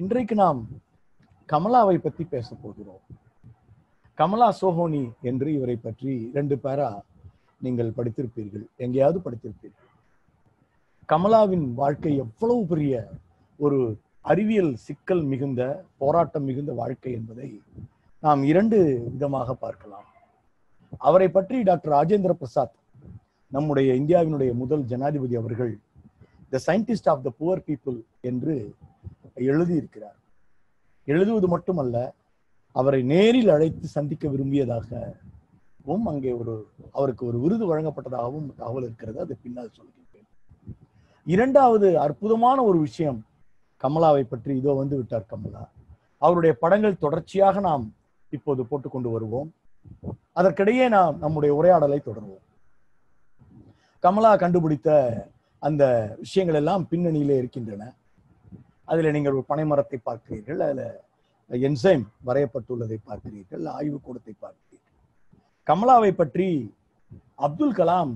இன்றைக்கு நாம் கமலாவை பற்றி பேச போகிறோம். கமலா சோஹோனி என்று இவரை பற்றி ரெண்டு பேரா நீங்கள் படித்திருப்பீர்கள். எங்கேயாவது படித்திருப்பீர்கள். கமலாவின் வாழ்க்கை எவ்வளவு பெரிய ஒரு அறிவியல் சிக்கல் மிகுந்த போராட்டம் மிகுந்த வாழ்க்கை என்பதை நாம் இரண்டு விதமாக பார்க்கலாம். அவரை பற்றி டாக்டர் ராஜேந்திர பிரசாத் நம்முடைய இந்தியாவினுடைய முதல் ஜனாதிபதி அவர்கள் the scientist of the poor people என்று எழுதியிருக்கிறார். எழுதுவது மட்டுமல்ல அவரை நேரில் அழைத்து சந்திக்க விரும்பியதாகவும் அங்கே ஒரு அவருக்கு ஒரு விருது வழங்கப்பட்டதாகவும் தகவல் இருக்கிறது. அது பின்னால் சொல்கின்றேன். இரண்டாவது அற்புதமான ஒரு விஷயம் கமலாவை பற்றி இதோ வந்து விட்டார் கமலா. அவருடைய படங்கள் தொடர்ச்சியாக நாம் இப்போது போட்டுக்கொண்டு வருவோம். அதற்கிடையே நாம் நம்முடைய உரையாடலை தொடருவோம். கமலா கண்டுபிடித்த அந்த விஷயங்கள் எல்லாம் பின்னணியிலே இருக்கின்றன. அதில் நீங்கள் ஒரு பனைமரத்தை பார்க்கிறீர்கள் அதில் என்சைம் வரையப்பட்டுள்ளதை பார்க்கிறீர்கள் ஆய்வுக்கூடத்தை பார்க்கிறீர்கள். கமலாவை பற்றி அப்துல் கலாம்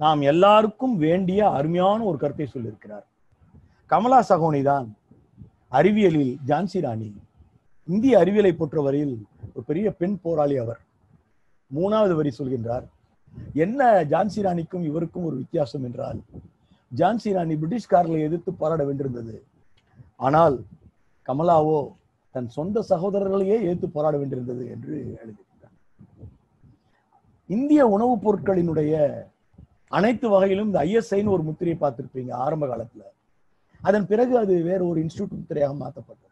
நாம் எல்லாருக்கும் வேண்டிய அருமையான ஒரு கருத்தை சொல்லியிருக்கிறார். கமலா சகோனி தான் அறிவியலில் ஜான்சி ராணி இந்திய அறிவியலை பொறுத்தவரையில் ஒரு பெரிய பெண் போராளி அவர். மூணாவது வரி சொல்கின்றார் என்ன ஜான்சி ராணிக்கும் இவருக்கும் ஒரு வித்தியாசம் என்றால் ஜான்சி ராணி பிரிட்டிஷ்காரர்களை எதிர்த்து போராட வேண்டியிருந்தது. ஆனால் கமலாவோ தன் சொந்த சகோதரர்களையே ஏற்று போராட வேண்டியிருந்தது என்று எழுதியிருக்கிறார். இந்திய உணவுப் பொருட்களினுடைய அனைத்து வகையிலும் இந்த ஐஎஸ்ஐன்னு ஒரு முத்திரையை பார்த்திருப்பீங்க ஆரம்ப காலத்துல. அதன் பிறகு அது வேற ஒரு இன்ஸ்டியூட் முத்திரையாக மாற்றப்பட்டது.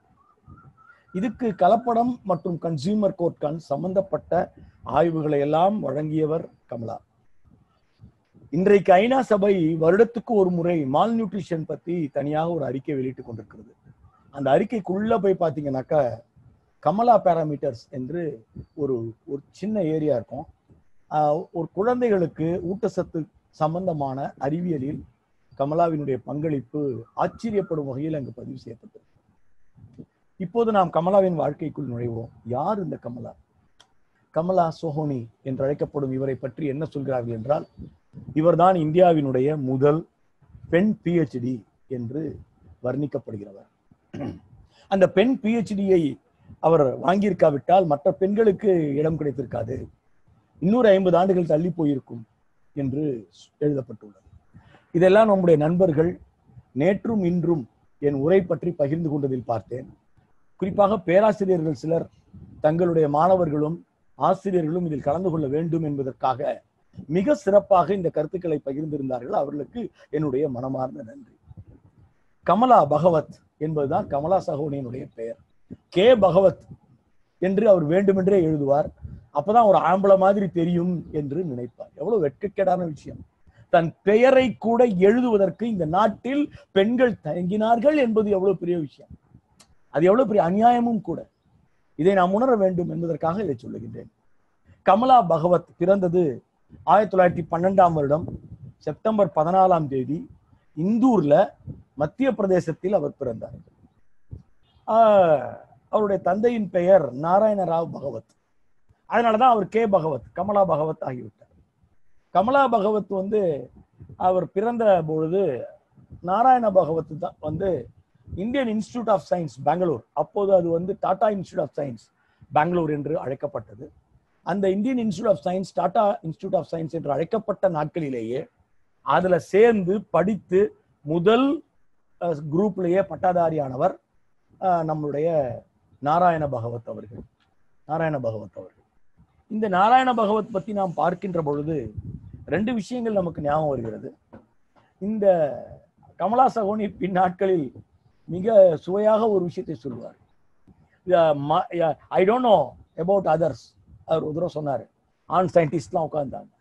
இதுக்கு கலப்படம் மற்றும் கன்சியூமர் கோர்ட்கான் சம்பந்தப்பட்ட ஆய்வுகளை எல்லாம் வழங்கியவர் கமலா. இன்றைக்கு ஐநா சபை வருடத்துக்கு ஒரு முறை மால் நியூட்ரிஷன் பத்தி தனியாக ஒரு அறிக்கை வெளியிட்டு கொண்டிருக்கிறது. அந்த அறிக்கைக்குள்ள போய் பார்த்தீங்கன்னாக்கா கமலா பேராமீட்டர்ஸ் என்று ஒரு ஒரு சின்ன ஏரியா இருக்கும். ஒரு குழந்தைகளுக்கு ஊட்டச்சத்து சம்பந்தமான அறிவியலில் கமலாவினுடைய பங்களிப்பு ஆச்சரியப்படும் வகையில் அங்கு பதிவு செய்யப்பட்டது இப்போது நாம் கமலாவின் வாழ்க்கைக்குள் நுழைவோம். யார் இந்த கமலா? கமலா சோஹோனி என்று அழைக்கப்படும் இவரை பற்றி என்ன சொல்கிறார்கள் என்றால் இவர்தான் இந்தியாவினுடைய முதல் பெண் பிஹெச்டி என்று வர்ணிக்கப்படுகிறவர். அந்த பெண் பிஹெச்டியை அவர் வாங்கியிருக்காவிட்டால் மற்ற பெண்களுக்கு இடம் கிடைத்திருக்காது. இன்னொரு ஐம்பது ஆண்டுகள் தள்ளி போயிருக்கும் என்று எழுதப்பட்டுள்ளது. இதெல்லாம் நம்முடைய நண்பர்கள் நேற்றும் இன்றும் என் உரை பற்றி பகிர்ந்து கொண்டதில் பார்த்தேன். குறிப்பாக பேராசிரியர்கள் சிலர் தங்களுடைய மாணவர்களும் ஆசிரியர்களும் இதில் கலந்து கொள்ள வேண்டும் என்பதற்காக மிக சிறப்பாக இந்த கருத்துக்களை பகிர்ந்திருந்தார்கள். அவர்களுக்கு என்னுடைய மனமார்ந்த நன்றி. கமலா பகவத் என்பதுதான் கமலா சகோனியினுடைய பெயர். கே பகவத் என்று அவர் வேண்டுமென்றே எழுதுவார். அப்பதான் ஒரு ஆம்பளை மாதிரி தெரியும் என்று நினைப்பார். எவ்வளவு வெட்கக்கேடான விஷயம். தன் பெயரை கூட எழுதுவதற்கு இந்த நாட்டில் பெண்கள் தயங்கினார்கள் என்பது எவ்வளவு பெரிய விஷயம். அது எவ்வளவு பெரிய அநியாயமும் கூட. இதை நாம் உணர வேண்டும் என்பதற்காக இதை சொல்லுகின்றேன். கமலா பகவத் பிறந்தது ஆயிரத்தி தொள்ளாயிரத்தி பன்னெண்டாம் வருடம் செப்டம்பர் பதினாலாம் தேதி இந்தூர்ல மத்திய பிரதேசத்தில் அவர் பிறந்தார். அவருடைய தந்தையின் பெயர் நாராயண ராவ் பகவத். அதனாலதான் அவர் கே பகவத் கமலா பகவத் ஆகிவிட்டார். கமலா பகவத் வந்து அவர் பிறந்த பொழுது நாராயண பகவத் தான் வந்து Indian institute of science Bangalore. அப்போது அது வந்து Tata institute of science Bangalore என்று அழைக்கப்பட்டது. அந்த Indian institute of science Tata institute of science என்று அழைக்கப்பட்ட நாட்களிலேயே அதுல சேர்ந்து படித்து முதல் குரூப்லேயே பட்டாதாரியானவர் நம்மளுடைய நாராயண பகவத் அவர்கள். நாராயண பகவத் அவர்கள். இந்த நாராயண பகவத் பத்தி நாம் பார்க்கின்ற பொழுது ரெண்டு விஷயங்கள் நமக்கு ஞாபகம் வருகிறது. இந்த கமலா சகோனி பின்னாட்களில் மிக சுவையாக ஒரு விஷயத்தை சொல்வார் I don't know about others அவர் ஒரு தூரம் சொன்னார். ஆன் சயின்டிஸ்ட்லாம் உட்காந்தாங்க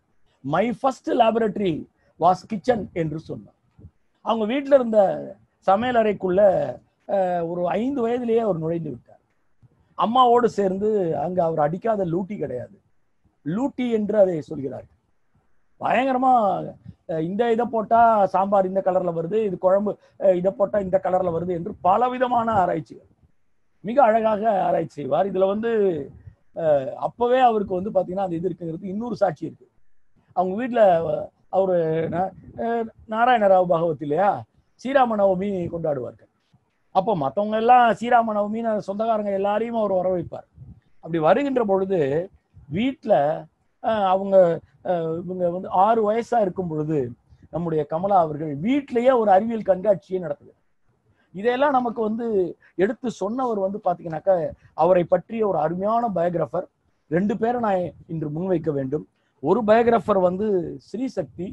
my first laboratory was kitchen என்று சொன்னார். அவங்க வீட்டில் இருந்த சமையல் அறைக்குள்ள ஒரு ஐந்து வயதிலேயே அவர் நுழைந்து விட்டார். அம்மாவோடு சேர்ந்து அங்கே அவர் அடிக்காத லூட்டி கிடையாது. லூட்டி என்று அதை சொல்கிறார் பயங்கரமா இந்த இதை போட்டா சாம்பார் இந்த கலர்ல வருது இது குழம்பு இதை போட்டா இந்த கலர்ல வருது என்று பலவிதமான ஆராய்ச்சிகள். மிக அழகாக ஆராய்ச்சி செய்வார். இதுல வந்து அப்பவே அவருக்கு வந்து பாத்தீங்கன்னா அந்த இது இருக்குங்கிறது இன்னொரு சாட்சி இருக்கு. அவங்க வீட்டுல அவரு நாராயணராவ் பகவத் இல்லையா? ஸ்ரீராம நவமி கொண்டாடுவார்கள். அப்போ மத்தவங்க எல்லாம் ஸ்ரீராம நவமின்னு சொந்தக்காரங்க எல்லாரையும் அவர் வர வைப்பார் அப்படி வருகின்ற பொழுது வீட்டில் அவங்க இவங்க வந்து ஆறு வயசா இருக்கும் பொழுது நம்முடைய கமலா அவர்கள் வீட்டிலேயே ஒரு அறிவியல் கண்காட்சியை நடத்துது இதையெல்லாம் நமக்கு வந்து எடுத்து சொன்னவர் வந்து பாத்தீங்கன்னாக்கா அவரை பற்றிய ஒரு அருமையான பயோகிராஃபர் ரெண்டு பேரை நான் இன்று முன்வைக்க வேண்டும். ஒரு பயோகிராஃபர் வந்து ஸ்ரீசக்தி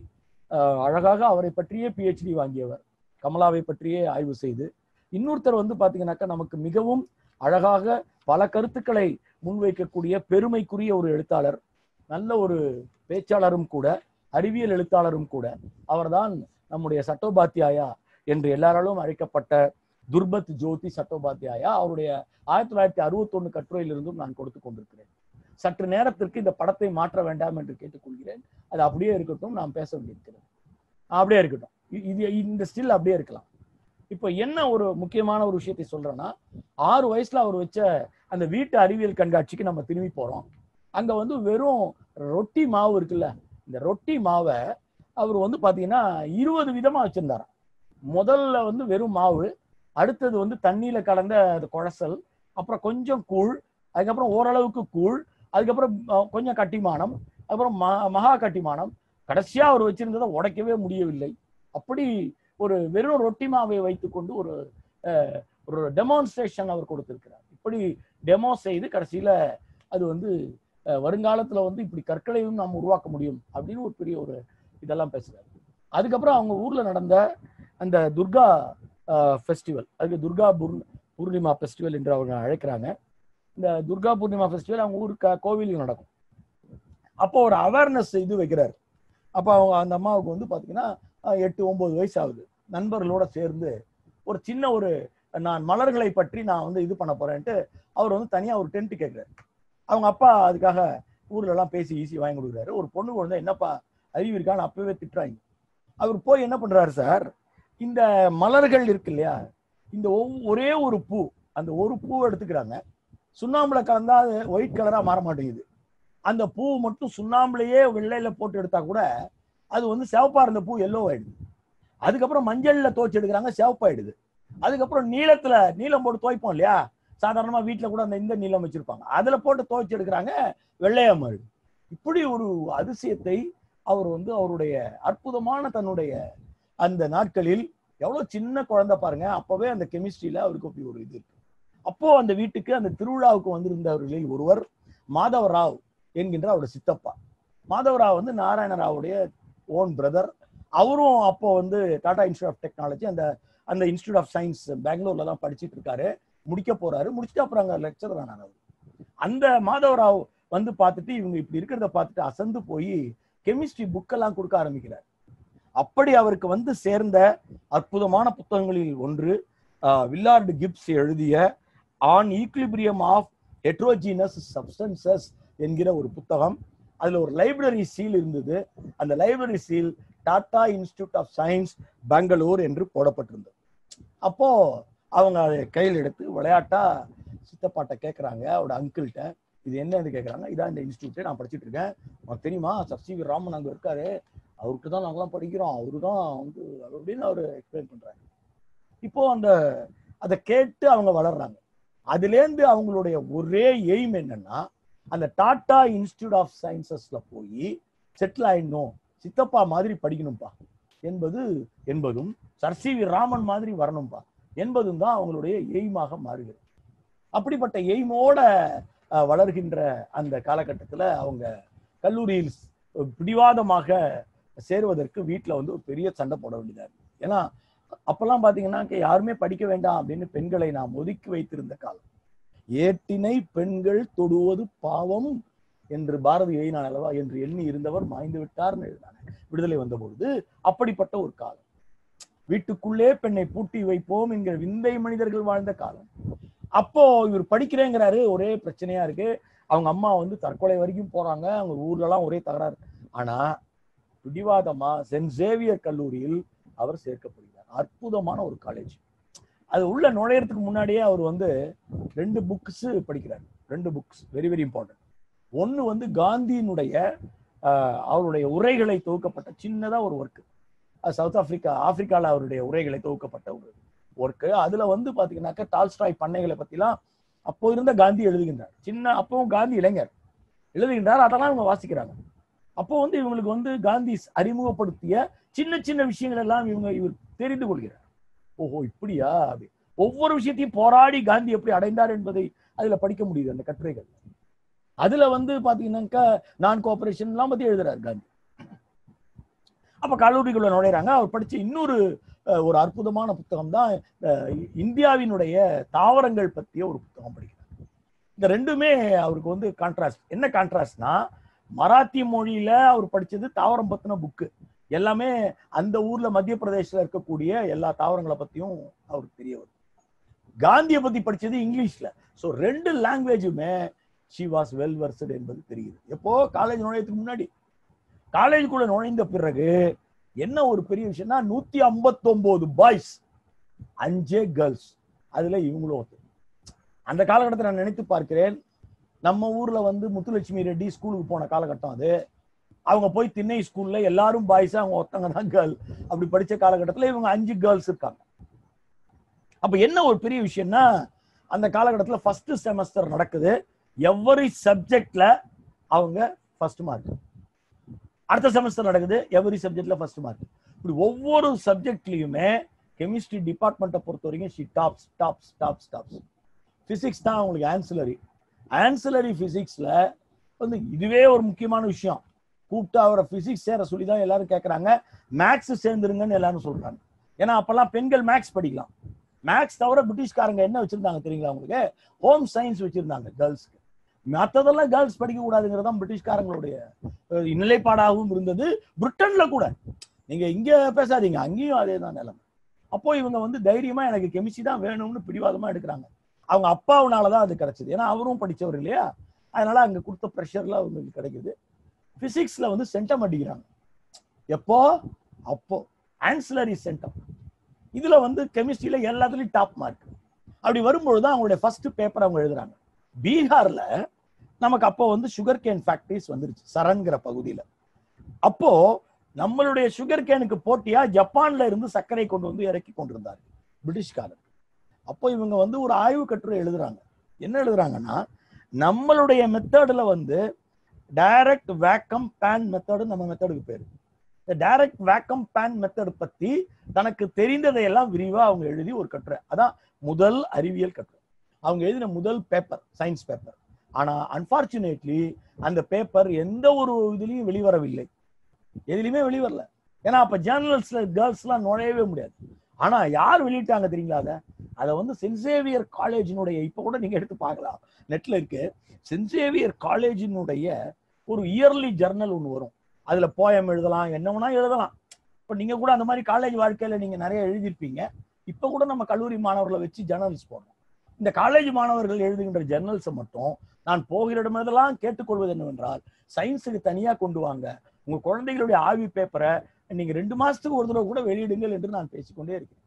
அழகாக அவரை பற்றியே பிஹெச்டி வாங்கியவர். கமலாவை பற்றியே ஆய்வு செய்து. இன்னொருத்தர் வந்து பாத்தீங்கன்னாக்கா நமக்கு மிகவும் அழகாக பல கருத்துக்களை முன்வைக்கக்கூடிய பெருமைக்குரிய ஒரு எழுத்தாளர். நல்ல ஒரு பேச்சாளரும் கூட அறிவியல் எழுத்தாளரும் கூட. அவர்தான் நம்முடைய சட்டோபாத்தியாயா என்று எல்லாராலும் அழைக்கப்பட்ட துர்பத் ஜோதி சட்டோபாத்தியாயா அவருடைய ஆயிரத்தி தொள்ளாயிரத்தி அறுபத்தொன்னு கட்டுரையிலிருந்தும் நான் கொடுத்து கொண்டிருக்கிறேன். சற்று நேரத்திற்கு இந்த படத்தை மாற்ற வேண்டாம் என்று கேட்டுக்கொள்கிறேன். அது அப்படியே இருக்கட்டும் நாம் பேச வேண்டியிருக்கிறது. அப்படியே இருக்கட்டும். இது இந்த ஸ்டில் அப்படியே இருக்கலாம். இப்போ என்ன ஒரு முக்கியமான ஒரு விஷயத்தை சொல்றேன்னா ஆறு வயசுல அவர் வச்ச அந்த வீட்டு அறிவியல் கண்காட்சிக்கு நம்ம திரும்பி போறோம். அங்க வந்து வெறும் ரொட்டி மாவு இருக்குல்ல இந்த ரொட்டி மாவை அவர் வந்து பாத்தீங்கன்னா இருபது விதமா வச்சிருந்தாராம். முதல்ல வந்து வெறும் மாவு அடுத்தது வந்து தண்ணியில கலந்த அது குழசல் அப்புறம் கொஞ்சம் கூழ் அதுக்கப்புறம் ஓரளவுக்கு கூழ் அதுக்கப்புறம் கொஞ்சம் கட்டிமானம் அப்புறம் ம- மகா கட்டிமானம். கடைசியா அவர் வச்சிருந்ததை உடைக்கவே முடியவில்லை. அப்படி ஒரு வெறும் ரொட்டி மாவை வைத்துக்கொண்டு ஒரு ஒரு டெமான்ஸ்ட்ரேஷன் அவர் கொடுத்திருக்கிறார். இப்படி டெமோ செய்து கடைசியில அது வந்து வருங்காலத்துல வந்து இப்படி கற்களையும் நாம் உருவாக்க முடியும் அப்படின்னு ஒரு பெரிய ஒரு இதெல்லாம் பேசுறாரு. அதுக்கப்புறம் அவங்க ஊர்ல நடந்த அந்த துர்கா ஃபெஸ்டிவல் அதுக்கு துர்கா பூர்ணிமா ஃபெஸ்டிவல் என்று அவங்க அழைக்கிறாங்க. இந்த துர்கா பூர்ணிமா ஃபெஸ்டிவல் அவங்க ஊருக்கு கோவிலுக்கு நடக்கும். அப்போ ஒரு அவேர்னஸ் இது வைக்கிறாரு. அப்போ அவங்க அந்த அம்மாவுக்கு வந்து பார்த்தீங்கன்னா எட்டு ஒம்பது வயசு ஆகுது. நண்பர்களோட சேர்ந்து ஒரு சின்ன ஒரு நான் மலர்களை பற்றி நான் வந்து இது பண்ண போறேன்ட்டு அவர் வந்து தனியாக ஒரு டென்ட் கேட்குறாரு அவங்க அப்பா அதுக்காக ஊர்லலாம் பேசி ஈஸி வாங்கி கொடுக்குறாரு. ஒரு பொண்ணு குழந்தை என்னப்பா அறிவு இருக்கான்னு அப்பவே திட்டுறாங்க. அவர் போய் என்ன பண்ணுறாரு சார்? இந்த மலர்கள் இருக்கு இல்லையா இந்த ஒரே ஒரு பூ அந்த ஒரு பூ எடுத்துக்கிறாங்க. சுண்ணாம்புல கலந்தா அது ஒயிட் கலரா மாற மாட்டேங்குது. அந்த பூ மட்டும் சுண்ணாம்புலையே வெள்ளையில போட்டு எடுத்தா கூட அது வந்து சிவப்பா இருந்த பூ எல்லோ ஆயிடுது. அதுக்கப்புறம் மஞ்சள்ல துவைச்சு எடுக்கிறாங்க சிவப்பாயிடுது. அதுக்கப்புறம் நீளத்துல நீளம் போட்டு துவைப்போம் இல்லையா? சாதாரணமா வீட்டுல கூட அந்த இந்த நீளம் வச்சிருப்பாங்க. அதுல போட்டு துவைச்சு எடுக்கிறாங்க வெள்ளையா மாறுது. இப்படி ஒரு அதிசயத்தை அவர் வந்து அவருடைய அற்புதமான தன்னுடைய அந்த நாட்களில் எவ்வளவு சின்ன குழந்தை பாருங்க. அப்பவே அந்த கெமிஸ்ட்ரியில அவருக்கு அப்படி ஒரு இது இருக்கு. அப்போ அந்த வீட்டுக்கு அந்த திருவிழாவுக்கு வந்திருந்தவர்களில் ஒருவர் மாதவராவ் என்கின்ற அவருடைய சித்தப்பா. மாதவராவ் வந்து நாராயணராவுடைய ஓன் பிரதர் அவரும் அப்போ வந்து டாடா இன்ஸ்டியூட் ஆஃப் டெக்னாலஜி அந்த அந்த இன்ஸ்டியூட் ஆஃப் சயின்ஸ் பெங்களூர்ல தான் படிச்சுட்டு இருக்காரு. முடிக்க போறாரு. முடிச்சுட்டு அப்புறம் அங்க லெக்சர் ஆனார் அவர். அந்த மாதவராவ் வந்து பார்த்துட்டு இவங்க இப்படி இருக்கிறத பார்த்துட்டு அசந்து போய் கெமிஸ்ட்ரி புக்கெல்லாம் கொடுக்க ஆரம்பிக்கிறார். அப்படி அவருக்கு வந்து சேர்ந்த அற்புதமான புத்தகங்களில் ஒன்று வில்லார்டு கிப்ஸ் எழுதிய on equilibrium of heterogeneous substances என்கிற ஒரு புத்தகம். அதுல ஒரு லைப்ரரி சீல் இருந்தது. அந்த library seal Tata institute of science Bangalore என்று போடப்பட்டிருந்தது. அப்போ அவங்க அதை கையில் எடுத்து விளையாட்டா சித்தப்பாட்ட கேட்குறாங்க அவரோட அங்கிள்கிட்ட இது என்னன்னு கேட்குறாங்க இதான் இந்த இன்ஸ்டியூட் நான் படிச்சிட்டு இருக்கேன். உனக்கு தெரியுமா? சர் ராமன் அங்கே இருக்காரு. அவருக்கு தான் நாங்களாம் படிக்கிறோம். அவரு தான் வந்து அப்படின்னு அவர் எக்ஸ்பிளைன் பண்றாங்க இப்போ அந்த அதை கேட்டு அவங்க வளர்றாங்க. அதுலேருந்து அவங்களுடைய ஒரே எய்ம் என்னன்னா அந்த டாடா இன்ஸ்டியூட் ஆஃப் சயின்சஸ்ல போய் செட்டில் ஆயிடணும். சித்தப்பா மாதிரி படிக்கணும்பா. என்பது என்பதும் சர் சி வி ராமன் மாதிரி வரணும்பா என்பதும் தான் அவங்களுடைய எய்மாக மாறுகிறது அப்படிப்பட்ட எய்மோட வளர்கின்ற அந்த காலகட்டத்தில் அவங்க கல்லூரியில் பிடிவாதமாக சேருவதற்கு வீட்டில் வந்து ஒரு பெரிய சண்டை போட வேண்டியதாக இருக்கு. ஏன்னா அப்பெல்லாம் பார்த்தீங்கன்னா யாருமே படிக்க வேண்டாம் அப்படின்னு பெண்களை நாம் ஒதுக்கி வைத்திருந்த காலம். ஏட்டினை பெண்கள் தொடுவது பாவம் என்று பாரதி எழுதினான் அல்லவா? என்று எண்ணி இருந்தவர் மாய்ந்து விட்டார்னு எழுதினாங்க. விடுதலை வந்த பொழுது அப்படிப்பட்ட ஒரு காலம். வீட்டுக்குள்ளே பெண்ணை பூட்டி வைப்போம் என்கிற விந்தை மனிதர்கள் வாழ்ந்த காலம். அப்போ இவர் படிக்கிறேங்கிறாரு. ஒரே பிரச்சனையா இருக்கு. அவங்க அம்மா வந்து தற்கொலை வரைக்கும் போறாங்க. அவங்க ஊர்ல எல்லாம் ஒரே தகராறு. ஆனா பிடிவாதமா சென்ட் சேவியர் கல்லூரியில் அவர் சேர்க்கப்படுகிறார். அற்புதமான ஒரு காலேஜ் அது உள்ள நுழையறதுக்கு முன்னாடியே அவர் வந்து ரெண்டு புக்ஸ் படிக்கிறார். ரெண்டு புக்ஸ் வெரி வெரி இம்பார்ட்டன்ட் ஒன்று வந்து காந்தியினுடைய அவருடைய உரைகளை தொகுக்கப்பட்ட சின்னதாக ஒரு ஒர்க்கு சவுத் ஆப்பிரிக்கா ஆப்பிரிக்காவில் அவருடைய உரைகளை தொகுக்கப்பட்ட ஒரு ஒர்க்கு அதில் வந்து பாத்தீங்கன்னாக்கா டால்ஸ்டாய் பண்ணைகளை பற்றிலாம் அப்போ இருந்த காந்தி எழுதுகின்றார். சின்ன அப்பவும் காந்தி இளைஞர். எழுதுகின்றார் அதெல்லாம் அவங்க வாசிக்கிறாங்க. அப்போ வந்து இவங்களுக்கு வந்து காந்தி அறிமுகப்படுத்திய சின்ன சின்ன விஷயங்கள் எல்லாம் இவங்க இவர் தெரிந்து கொள்கிறார். ஓஹோ இப்படியா? அப்படி. ஒவ்வொரு விஷயத்தையும் போராடி காந்தி எப்படி அடைந்தார் என்பதை அதுல படிக்க முடியுது அந்த கட்டுரைகள். அதுல வந்து பாத்தீங்கன்னாக்கா நான் கோஆபரேஷன் எல்லாம் பத்தி எழுதுறாரு காந்தி. அப்ப கல்லூரிக்குள்ள நுழையிறாங்க. அவர் படிச்ச இன்னொரு அஹ், ஒரு அற்புதமான புத்தகம் தான் இந்தியாவினுடைய தாவரங்கள் பற்றிய ஒரு புத்தகம் படிக்கிறார். இந்த ரெண்டுமே அவருக்கு வந்து கான்ட்ராஸ்ட் என்ன கான்ட்ராஸ்ட்னா மராத்தி மொழியில அவர் படிச்சது தாவரம் பத்தின புக்கு. எல்லாமே அந்த ஊர்ல மத்திய பிரதேசத்துல இருக்கக்கூடிய எல்லா தாவரங்களை பத்தியும் அவருக்கு தெரிய வரும் காந்தியை பத்தி படிச்சது இங்கிலீஷ்ல. ஸோ ரெண்டு லாங்குவேஜுமே ஷி வாஸ் வெல் வர்சட் என்பது தெரியுது. எப்போ? காலேஜ் நுழையத்துக்கு முன்னாடி. காலேஜுக்குள்ள நுழைந்த பிறகு என்ன ஒரு பெரிய விஷயம்னா நூத்தி ஐம்பத்தொன்பது பாய்ஸ் அஞ்சே கேர்ள்ஸ் அதுல இவங்களும் ஒருத்தர். அந்த காலகட்டத்தை நான் நினைத்து பார்க்கிறேன். நம்ம ஊர்ல வந்து முத்துலட்சுமி ரெட்டி ஸ்கூலுக்கு போன காலகட்டம் அது. அவங்க போய் திண்ணை ஸ்கூல்ல எல்லாரும் பாய்ஸ் அவங்க ஒருத்தவங்க தான் கேர்ள் அப்படி படிச்ச காலகட்டத்துல இவங்க அஞ்சு கேர்ள்ஸ் இருக்காங்க. அப்ப என்ன ஒரு பெரிய விஷயம்னா அந்த காலகட்டத்துல ஃபர்ஸ்ட் செமஸ்டர் நடக்குது. எவ்வரி சப்ஜெக்ட்ல அவங்க ஃபர்ஸ்ட் மார்க் அடுத்த செமஸ்டர் நடக்குது எவ்ரி சப்ஜெக்ட்ல ஃபர்ஸ்ட் மார்க் இப்படி ஒவ்வொரு சப்ஜெக்ட்லயுமே கெமிஸ்ட்ரி டிபார்ட்மெண்ட்டை பொறுத்த வரைக்கும் she tops tops tops tops physics தான் அவங்களுக்கு ஆன்சிலரி ஆன்சலரி ஃபிசிக்ஸில் வந்து இதுவே ஒரு முக்கியமான விஷயம். கூப்பிட்டு அவரை ஃபிசிக்ஸ் சேர சொல்லி தான் எல்லாரும் கேட்குறாங்க மேக்ஸ் சேர்ந்துருங்கன்னு எல்லாரும் சொல்கிறாங்க ஏன்னா அப்போல்லாம் பெண்கள் மேக்ஸ் படிக்கலாம். மேக்ஸ் தவிர பிரிட்டிஷ்காரங்க என்ன வச்சுருந்தாங்க தெரியுங்களா உங்களுக்கு? ஹோம் சயின்ஸ் வச்சுருந்தாங்க கேர்ள்ஸ்க்கு மற்றதெல்லாம் கேர்ள்ஸ் படிக்கக்கூடாதுங்கிறது தான் பிரிட்டிஷ்காரங்களுடைய நிலைப்பாடாகவும் இருந்தது. பிரிட்டனில் கூட. நீங்கள் இங்கே பேசாதீங்க. அங்கேயும் அதே தான் நிலைமை. அப்போ இவங்க வந்து தைரியமாக எனக்கு கெமிஸ்ட்ரி தான் வேணும்னு பிடிவாதமாக எடுக்கிறாங்க. அவங்க அப்பாவுனாலதான் அது கிடைச்சது. ஏன்னா அவரும் படிச்சவர் இல்லையா? அதனால அங்க கொடுத்த ப்ரெஷர்ல அவங்களுக்கு கிடைக்குது. பிசிக்ஸ்ல வந்து சென்டம் அடிக்கிறாங்க. எப்போ? அப்போ. ஆன்சிலரி சென்டம் இதுல வந்து கெமிஸ்ட்ரியில எல்லாத்துலயும் டாப் மார்க் அப்படி வரும்பொழுது தான் அவங்களுடைய ஃபர்ஸ்ட் பேப்பர் அவங்க எழுதுறாங்க. பீகார்ல நமக்கு அப்போ வந்து சுகர் கேன் ஃபேக்டரிஸ் வந்துருச்சு சரண்கிற பகுதியில. அப்போ நம்மளுடைய சுகர் கேனுக்கு போட்டியா? ஜப்பான்ல இருந்து சர்க்கரை கொண்டு வந்து இறக்கி கொண்டிருந்தாரு. பிரிட்டிஷ்காரர். அப்போ இவங்க வந்து ஒரு ஆய்வு கட்டுரை எழுதுறாங்க. என்ன எழுதுறாங்கன்னா நம்மளுடைய மெத்தடில் வந்து டைரக்ட் வேக்கம் பேன் மெத்தடு நம்ம மெத்தடுக்கு பேர். இந்த டைரக்ட் வேக்கம் பேன் மெத்தட் பத்தி தனக்கு தெரிந்ததை எல்லாம் விரிவா அவங்க எழுதி ஒரு கட்டுரை. அதான் முதல் அறிவியல் கட்டுரை. அவங்க எழுதின முதல் பேப்பர் சயின்ஸ் பேப்பர் ஆனா அன்பார்ச்சுனேட்லி அந்த பேப்பர் எந்த ஒரு இதுலயும் வெளிவரவில்லை. எதுலையுமே வெளிவரல. ஏன்னா அப்ப ஜேர்னல்ஸ்ல கேர்ள்ஸ் எல்லாம் நுழையவே முடியாது. ஆனா யார் வெளியிட்டாங்க தெரியுங்களா அதை? அதை வந்து சென்ட் சேவியர் காலேஜினுடைய இப்போ கூட நீங்கள் எடுத்து பார்க்கலாம். நெட்டில் இருக்கு. சென்சேவியர் காலேஜினுடைய ஒரு இயர்லி ஜர்னல் ஒன்று வரும். அதில் போயம் எழுதலாம் என்ன வேணா எழுதலாம். இப்போ நீங்கள் கூட அந்த மாதிரி காலேஜ் வாழ்க்கையில் நீங்கள் நிறைய எழுதியிருப்பீங்க. இப்போ கூட நம்ம கல்லூரி மாணவர்களை வச்சு ஜர்னல்ஸ் போடுறோம் இந்த காலேஜ் மாணவர்கள் எழுதுகின்ற ஜர்னல்ஸை மட்டும் நான் போகிற இடமெல்லாம் கேட்டுக்கொள்வது என்னவென்றால் சயின்ஸுக்கு தனியாக கொண்டு வாங்க. உங்கள் குழந்தைகளுடைய ஆவி பேப்பரை நீங்கள் ரெண்டு மாதத்துக்கு ஒரு தடவை கூட வெளியிடுங்கள் என்று நான் பேசிக்கொண்டே இருக்கிறேன்.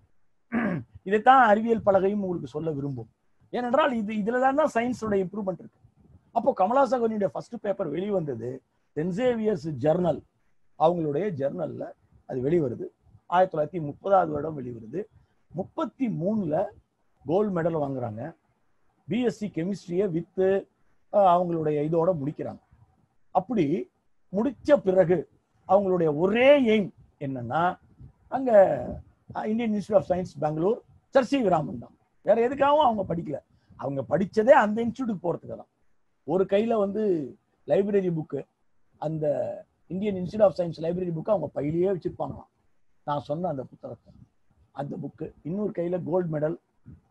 இதைத்தான் அறிவியல் பலகையும் உங்களுக்கு சொல்ல விரும்பும். ஏனென்றால் இது இதுல தான் சயின்ஸோட இம்ப்ரூவ்மெண்ட் இருக்கு. அப்போ கமலா ஃபர்ஸ்ட் பேப்பர் வெளிவந்தது சென்சேவியர்ஸ் ஜர்னல் அவங்களுடைய ஜர்னல்ல அது வெளிவருது. ஆயிரத்தி தொள்ளாயிரத்தி முப்பதாவது வருடம் வெளிவருது. முப்பத்தி மூணுல கோல்டு மெடல் வாங்குறாங்க. பிஎஸ்சி கெமிஸ்ட்ரியை வித்து அவங்களுடைய இதோட முடிக்கிறாங்க. அப்படி முடிச்ச பிறகு அவங்களுடைய ஒரே எய்ம் என்னன்னா அங்க Indian institute of science Bangalore Cersei விராமன் தான். வேற எதுக்காகவும் அவங்க படிக்கல. அவங்க படித்ததே அந்த இன்ஸ்டியூட்டுக்கு போகிறதுக்கு தான். ஒரு கையில் வந்து லைப்ரரி புக்கு அந்த Indian institute of science library book அவங்க பையிலேயே வச்சுருப்பாங்களாம். நான் சொன்ன அந்த புத்தகத்தை. அந்த புக்கு இன்னொரு கையில் கோல்டு மெடல்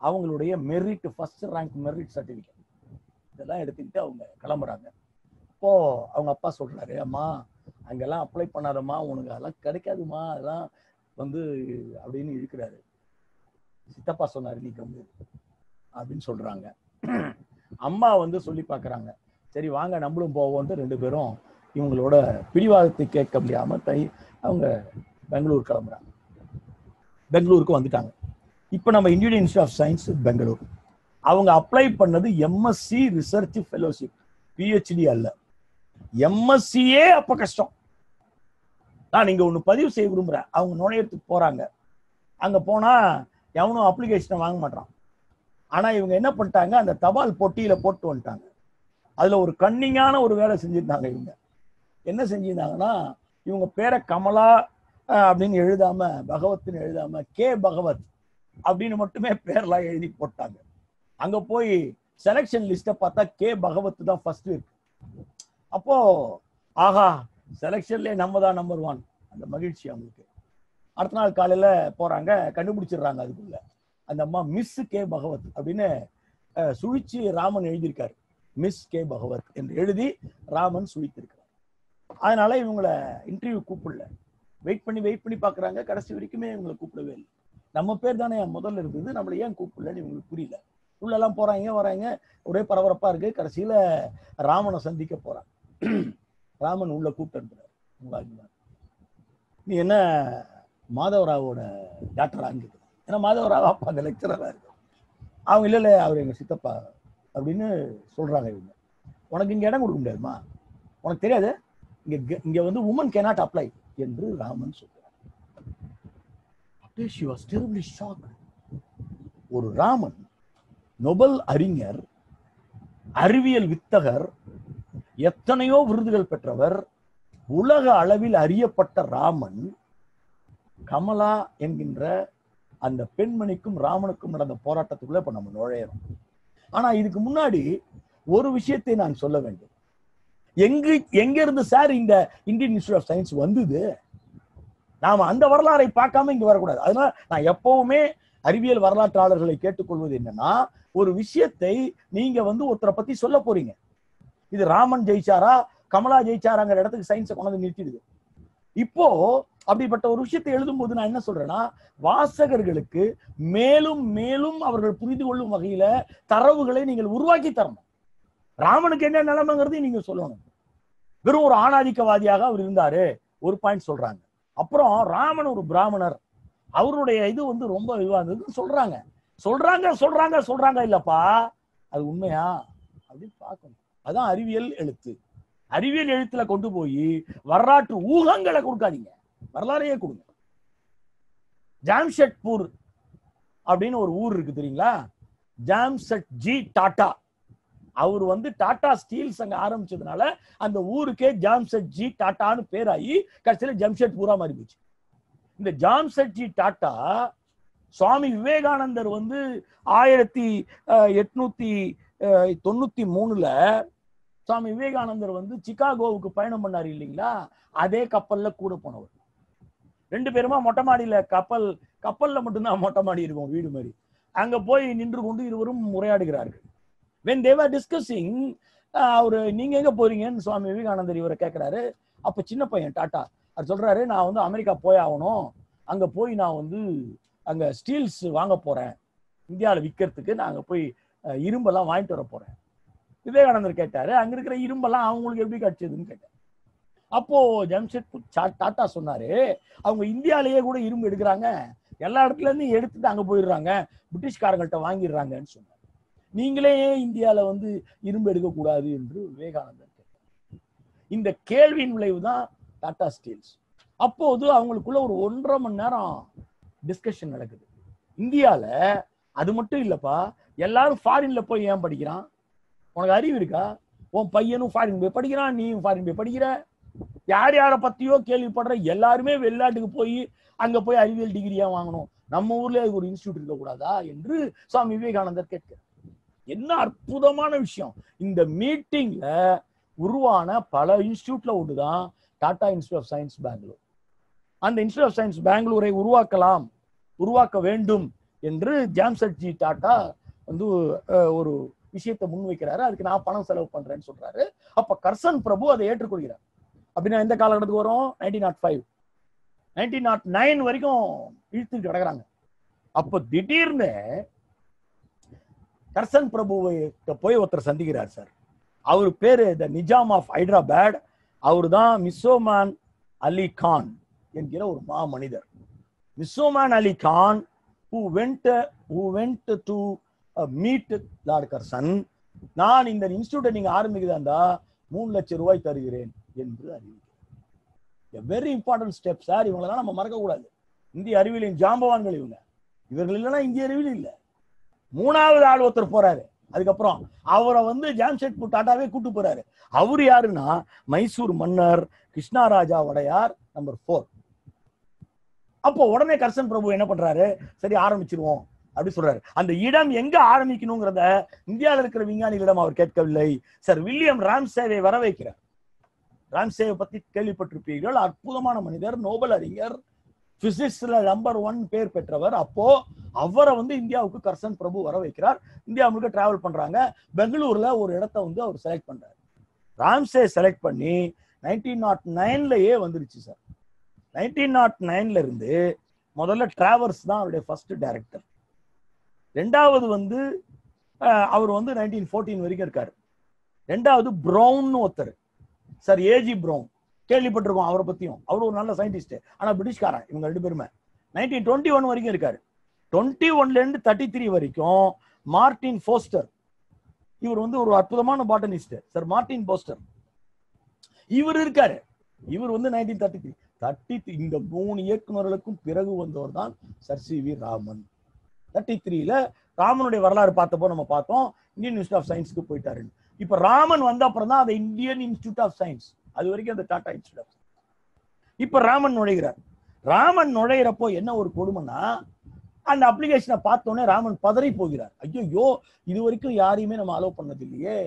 அவங்களுடைய merit first rank merit certificate இதெல்லாம் எடுத்துக்கிட்டு அவங்க கிளம்புறாங்க. அப்போ அவங்க அப்பா சொல்கிறாரு அம்மா அங்கெல்லாம் அப்ளை பண்ணாதம்மா உனக்கு அதெல்லாம் கிடைக்காதுமா அதெல்லாம் வந்து அப்படின்னு இருக்கிறாரு சித்தப்பா சொன்னாரு நீ கம்பு அப்படின்னு சொல்றாங்க. அம்மா வந்து சொல்லி பார்க்குறாங்க சரி வாங்க நம்மளும் போவோம்னு ரெண்டு பேரும் இவங்களோட பிடிவாதத்தை கேட்க முடியாம தை அவங்க பெங்களூர் கிளம்புறாங்க. பெங்களூருக்கு வந்துட்டாங்க. இப்போ நம்ம Indian institute of science Bangalore. அவங்க அப்ளை பண்ணது எம்எஸ்சி ரிசர்ச் ஃபெலோஷிப் பிஹெச்டி அல்ல. எம்எஸ்சியே அப்ப கஷ்டம். நான் இங்கே ஒன்று பதிவு செய்ய விரும்புகிறேன் அவங்க நுழையத்துக்கு போகிறாங்க அங்கே போனால் எவனும் அப்ளிகேஷனை வாங்க மாட்டான் ஆனால் இவங்க என்ன பண்ணிட்டாங்க? அந்த தபால் பொட்டியில் போட்டு வந்துட்டாங்க. அதில் ஒரு கன்னிங்கான ஒரு வேலை செஞ்சுருந்தாங்க இவங்க. என்ன செஞ்சிருந்தாங்கன்னா இவங்க பேரை கமலா அப்படின்னு எழுதாம பகவத்னு எழுதாம கே பகவத் அப்படின்னு மட்டுமே பேர்லாம் எழுதி போட்டாங்க. அங்க போய் செலெக்ஷன் லிஸ்ட்டை பார்த்தா கே பகவத் தான் ஃபர்ஸ்ட் இருக்கு. அப்போ ஆஹா செலெக்ஷன்லேயே நம்ம தான் நம்பர் ஒன் அந்த மகிழ்ச்சி அவங்களுக்கு. அடுத்த நாள் காலையில் போகிறாங்க கண்டுபிடிச்சிடுறாங்க அதுக்குள்ள. அந்த அம்மா மிஸ் கே பகவத் அப்படின்னு அஹ், சுழிச்சு ராமன் எழுதியிருக்காரு. மிஸ் கே பகவத் என்று எழுதி ராமன் சுழித்திருக்கிறார். அதனால இவங்களை இன்டர்வியூ கூப்பிடல. வெயிட் பண்ணி வெயிட் பண்ணி பார்க்குறாங்க கடைசி வரைக்குமே இவங்களை கூப்பிடவே இல்லை. நம்ம பேர் தானே முதல்ல இருந்தது. நம்மளை ஏன் கூப்பிடலன்னு இவங்களுக்கு புரியல. உள்ளெல்லாம் போகிறாங்க வராங்க. ஒரே பரபரப்பாக இருக்குது கடைசியில் ராமனை சந்திக்க போகிறான் ராமன் உள்ள கூப்பிட்டு அனுப்புறாரு ஆளுங்க. நீ என்ன மாதவராவோட டாக்டரா அங்க ஏன்னா மாதவராவ் அப்பா அந்த லெக்சரரா இருக்கு. அவங்க இல்ல இல்ல அவர் எங்க சித்தப்பா அப்படின்னு சொல்றாங்க இவங்க. உனக்கு இங்க இடம் கொடுக்க முடியாதுமா? உனக்கு தெரியாது? இங்க இங்க வந்து உமன் cannot அப்ளை என்று ராமன் சொல்றார். அப்படியே was terribly shocked. ஒரு ராமன் நொபல் அறிஞர் அறிவியல் வித்தகர் எத்தனையோ விருதுகள் பெற்றவர் உலக அளவில் அறியப்பட்ட ராமன் கமலா என்கின்ற அந்த பெண்மணிக்கும் ராமனுக்கும் நடந்த போராட்டத்துக்குள்ள இப்ப நம்ம நுழையிறோம். ஆனா இதுக்கு முன்னாடி ஒரு விஷயத்தை நான் சொல்ல வேண்டும். எங்கு எங்க இருந்து சார் இந்த இந்தியன் இன்ஸ்டியூட் ஆஃப் சயின்ஸ் வந்தது? நாம அந்த வரலாறை பார்க்காம இங்க வரக்கூடாது. அதனால நான் எப்பவுமே அறிவியல் வரலாற்றாளர்களை கேட்டுக்கொள்வது என்னன்னா ஒரு விஷயத்தை நீங்க வந்து ஒருத்தரை பத்தி சொல்ல போறீங்க. இது ராமன் ஜெயிச்சாரா? கமலா ஜெயிச்சாராங்கிற இடத்துக்கு சயின்ஸை கொண்டு வந்து நிறுத்திடுது. இப்போ அப்படிப்பட்ட ஒரு விஷயத்தை எழுதும்போது நான் என்ன சொல்றேன்னா வாசகர்களுக்கு மேலும் மேலும் அவர்கள் புரிந்து கொள்ளும் வகையில தரவுகளை நீங்கள் உருவாக்கி தரணும். ராமனுக்கு என்ன நிலைமைங்கிறதையும் நீங்க சொல்லணும். வெறும் ஒரு ஆணாதிக்கவாதியாக அவர் இருந்தாரு ஒரு பாயிண்ட் சொல்றாங்க. அப்புறம் ராமன் ஒரு பிராமணர். அவருடைய இது வந்து ரொம்ப விவாதம் சொல்றாங்க. சொல்றாங்க சொல்றாங்க சொல்றாங்க இல்லப்பா. அது உண்மையா? அப்படின்னு பார்க்கணும். அதான் அறிவியல் எழுத்து. அறிவியல் எழுத்துல கொண்டு போய் வரலாற்று ஊகங்களை கொடுக்காதீங்க. வரலாறையே கொடுங்க. ஜாம்ஷெட்பூர் அப்படின்னு ஒரு ஊர் இருக்கு தெரியுங்களா? ஜாம்செட் ஜி டாடா அவர் வந்து டாடா ஸ்டீல்ஸ் அங்க ஆரம்பிச்சதுனால அந்த ஊருக்கே ஜாம்செட் ஜி டாட்டான்னு பேராகி கடைசியில ஜம்ஷெட்பூரா மாறி போச்சு. இந்த ஜாம்செட் ஜி டாட்டா சுவாமி விவேகானந்தர் வந்து ஆயிரத்தி எட்நூத்தி தொண்ணூத்தி மூணுல சுவாமி விவேகானந்தர் வந்து சிகாகோவுக்கு பயணம் பண்ணாரு இல்லைங்களா? அதே கப்பல்ல கூட போனவர். ரெண்டு பேருமா மொட்டை மாடியில கப்பல் கப்பல்ல மட்டும்தான் மொட்டை மாடி இருக்கும் வீடு மாதிரி. அங்க போய் நின்று கொண்டு இருவரும் உரையாடுகிறார்கள். வென் தேவர் டிஸ்கஸிங் அவரு நீங்க எங்க போறீங்கன்னு சுவாமி விவேகானந்தர் இவரை கேட்கிறாரு அப்ப சின்ன பையன் டாட்டா அவர் சொல்றாரு நான் வந்து அமெரிக்கா போய் ஆகணும். அங்க போய் நான் வந்து அங்க ஸ்டீல்ஸ் வாங்க போறேன். இந்தியாவில் விற்கிறதுக்கு நான் அங்க போய் இரும்பெல்லாம் வாங்கிட்டு வர போறேன். விவேகானந்தர் கேட்டாரு அங்க இருக்கிற இரும்பெல்லாம் அவங்களுக்கு எப்படி கிடைச்சதுன்னு கேட்டார். அப்போ ஜம்ஷெட் டாட்டா சொன்னாரு அவங்க இந்தியாலேயே கூட இரும்பு எடுக்கிறாங்க. எல்லா இடத்துல இருந்து எடுத்துட்டு அங்க போயிடுறாங்க. பிரிட்டிஷ்காரங்கள்ட்ட வாங்கிடுறாங்கன்னு சொன்னார். நீங்களே ஏன் இந்தியால வந்து இரும்பு எடுக்கக்கூடாது என்று விவேகானந்தர் கேட்டார். இந்த கேள்வியின் விளைவு தான் டாடா ஸ்டீல்ஸ். அப்போது அவங்களுக்குள்ள ஒரு ஒன்றரை மணி நேரம் டிஸ்கஷன் நடக்குது. இந்தியாவில் அது மட்டும் இல்லப்பா எல்லாரும் ஃபாரின்ல போய் ஏன் படிக்கிறான்? உனக்கு அறிவு இருக்கா? உன் பையனும் ஃபாரின் போய் படிக்கிறான் நீயும் ஃபாரின் போய் படிக்கிற. யார் யாரை பத்தியோ கேள்விப்படுற எல்லாருமே வெளிநாட்டுக்கு போய் அங்க போய் அறிவியல் டிகிரியா வாங்கணும். நம்ம ஊர்ல அதுக்கு ஒரு இன்ஸ்டியூட் இருக்க கூடாதா என்று சுவாமி விவேகானந்தர் கேட்கிறார். என்ன அற்புதமான விஷயம். இந்த மீட்டிங்ல உருவான பல இன்ஸ்டியூட்ல ஒன்றுதான் Tata institute of science Bangalore அந்த இன்ஸ்டியூட் ஆஃப் சயின்ஸ் பெங்களூரை உருவாக்கலாம் உருவாக்க வேண்டும் என்று ஜாம்சட்ஜி டாட்டா வந்து ஒரு விஷயத்தை முன்வைக்கிறாரு. அதுக்கு நான் பணம் செலவு பண்றேன்னு சொல்றாரு. அப்ப கர்சன் பிரபு அதை ஏற்றுக்கொள்கிறார். அப்படின்னா எந்த காலகட்டத்துக்கு வரும்? Nineteen naught five nineteen naught nine வரைக்கும் இழுத்துட்டு கிடக்குறாங்க. அப்போ திடீர்னு கர்சன் பிரபுவை போய் ஒருத்தர் சந்திக்கிறார் சார். அவர் பேரு த நிஜாம் ஆஃப் ஹைதராபாத் அவர் தான் மிசோமான் அலி கான் என்கிற ஒரு மா மனிதர் மிசோமான் Ali Khan who went who went to meet Lord Curzon நான் இந்த இன்ஸ்டியூட்டை நீங்க ஆரம்பிக்கிறதா இருந்தா மூணு லட்சம் ரூபாய் தருகிறேன் என்று அறிவிக்கிறார் வெரி இம்பார்ட்டன்ட் ஸ்டெப் சார் இவங்களெல்லாம் நம்ம மறக்க கூடாது இந்திய அறிவியலின் ஜாம்பவான்கள் இவங்க. இவர்கள் இல்லைன்னா இந்திய அறிவியல் இல்லை. மூணாவது ஆள் ஒருத்தர் போறாரு. அதுக்கப்புறம் அவரை வந்து ஜாம்ஷெட்பூர் டாட்டாவே கூட்டு போறாரு. அவர் யாருன்னா? மைசூர் மன்னர் கிருஷ்ணாராஜா வடையார் நம்பர் ஃபோர் அப்போ உடனே கர்சன் பிரபு என்ன பண்றாரு? சரி ஆரம்பிச்சிருவோம். அப்படி சொல்றாரு. அந்த இடம் எங்க ஆரம்பிக்கணுங்கிறத இந்தியாவில் இருக்கிற விஞ்ஞானிகளிடம் அவர் கேட்கவில்லை. சார் வில்லியம் ராம்சேவை வர வைக்கிறார். ராம்சேவை பத்தி கேள்விப்பட்டிருப்பீர்கள்? அற்புதமான மனிதர் நோபல் அறிஞர் பிசிக்ஸ்ல நம்பர் ஒன் பேர் பெற்றவர். அப்போ அவரை வந்து இந்தியாவுக்கு கர்சன் பிரபு வர வைக்கிறார். இந்தியா முழுக்க டிராவல் பண்றாங்க. பெங்களூர்ல ஒரு இடத்த வந்து அவர் செலக்ட் பண்றாரு. ராம்சே செலக்ட் பண்ணி நைன்டீன் நாட் நைன்லயே வந்துருச்சு சார். நைன்டீன் நாட் நைன்ல இருந்து முதல்ல டிராவல்ஸ் தான் அவருடைய ஃபர்ஸ்ட் டைரக்டர் ரெண்டாவது வந்து அவர் வந்து நைன்டீன் ஃபோர்டீன் வரைக்கும் இருக்காரு. ரெண்டாவது ப்ரௌன் ஒருத்தர். Sir A G Brown. கேள்விப்பட்டிருக்கோம் அவரை பத்தியும். அவர் ஒரு நல்ல சயின்டிஸ்ட் ஆனா பிரிட்டிஷ்காரன். இவங்க ரெண்டு பேருமே. நைன்டீன் டுவெண்ட்டி ஒன் வரைக்கும் இருக்காரு. டுவெண்ட்டி ஒன்ல இருந்து தேர்ட்டி த்ரீ வரைக்கும் மார்டின் ஃபோஸ்டர். இவர் வந்து ஒரு அற்புதமான பாட்டனிஸ்ட் சார் மார்டின் போஸ்டர் இவர் இருக்காரு. இவர் வந்து நைன்டீன் தேர்ட்டி த்ரீ தேர்ட்டி இந்த மூணு இயக்குநர்களுக்கும் பிறகு வந்தவர் தான் sir C V Raman. Thirty த்ரீல ராமனுடைய வரலாறு பார்த்தப்போ நம்ம பார்த்தோம் இந்தியன் இன்ஸ்டியூட் ஆஃப் சயின்ஸ்க்கு போயிட்டாரு இப்ப ராமன் வந்த அப்புறம் தான் அந்த இந்தியன் இன்ஸ்டியூட் ஆஃப் சயின்ஸ் அது வரைக்கும் அந்த டாடா இன்ஸ்டியூட் ஆஃப் இப்ப ராமன் நுழைகிறார். ராமன் நுழையிறப்போ என்ன ஒரு கொடுமைன்னா அந்த அப்ளிகேஷனை பார்த்தோன்னே ராமன் பதறி போகிறார். ஐயோ இது வரைக்கும் யாரையுமே நம்ம அலோவ் பண்ணது இல்லையே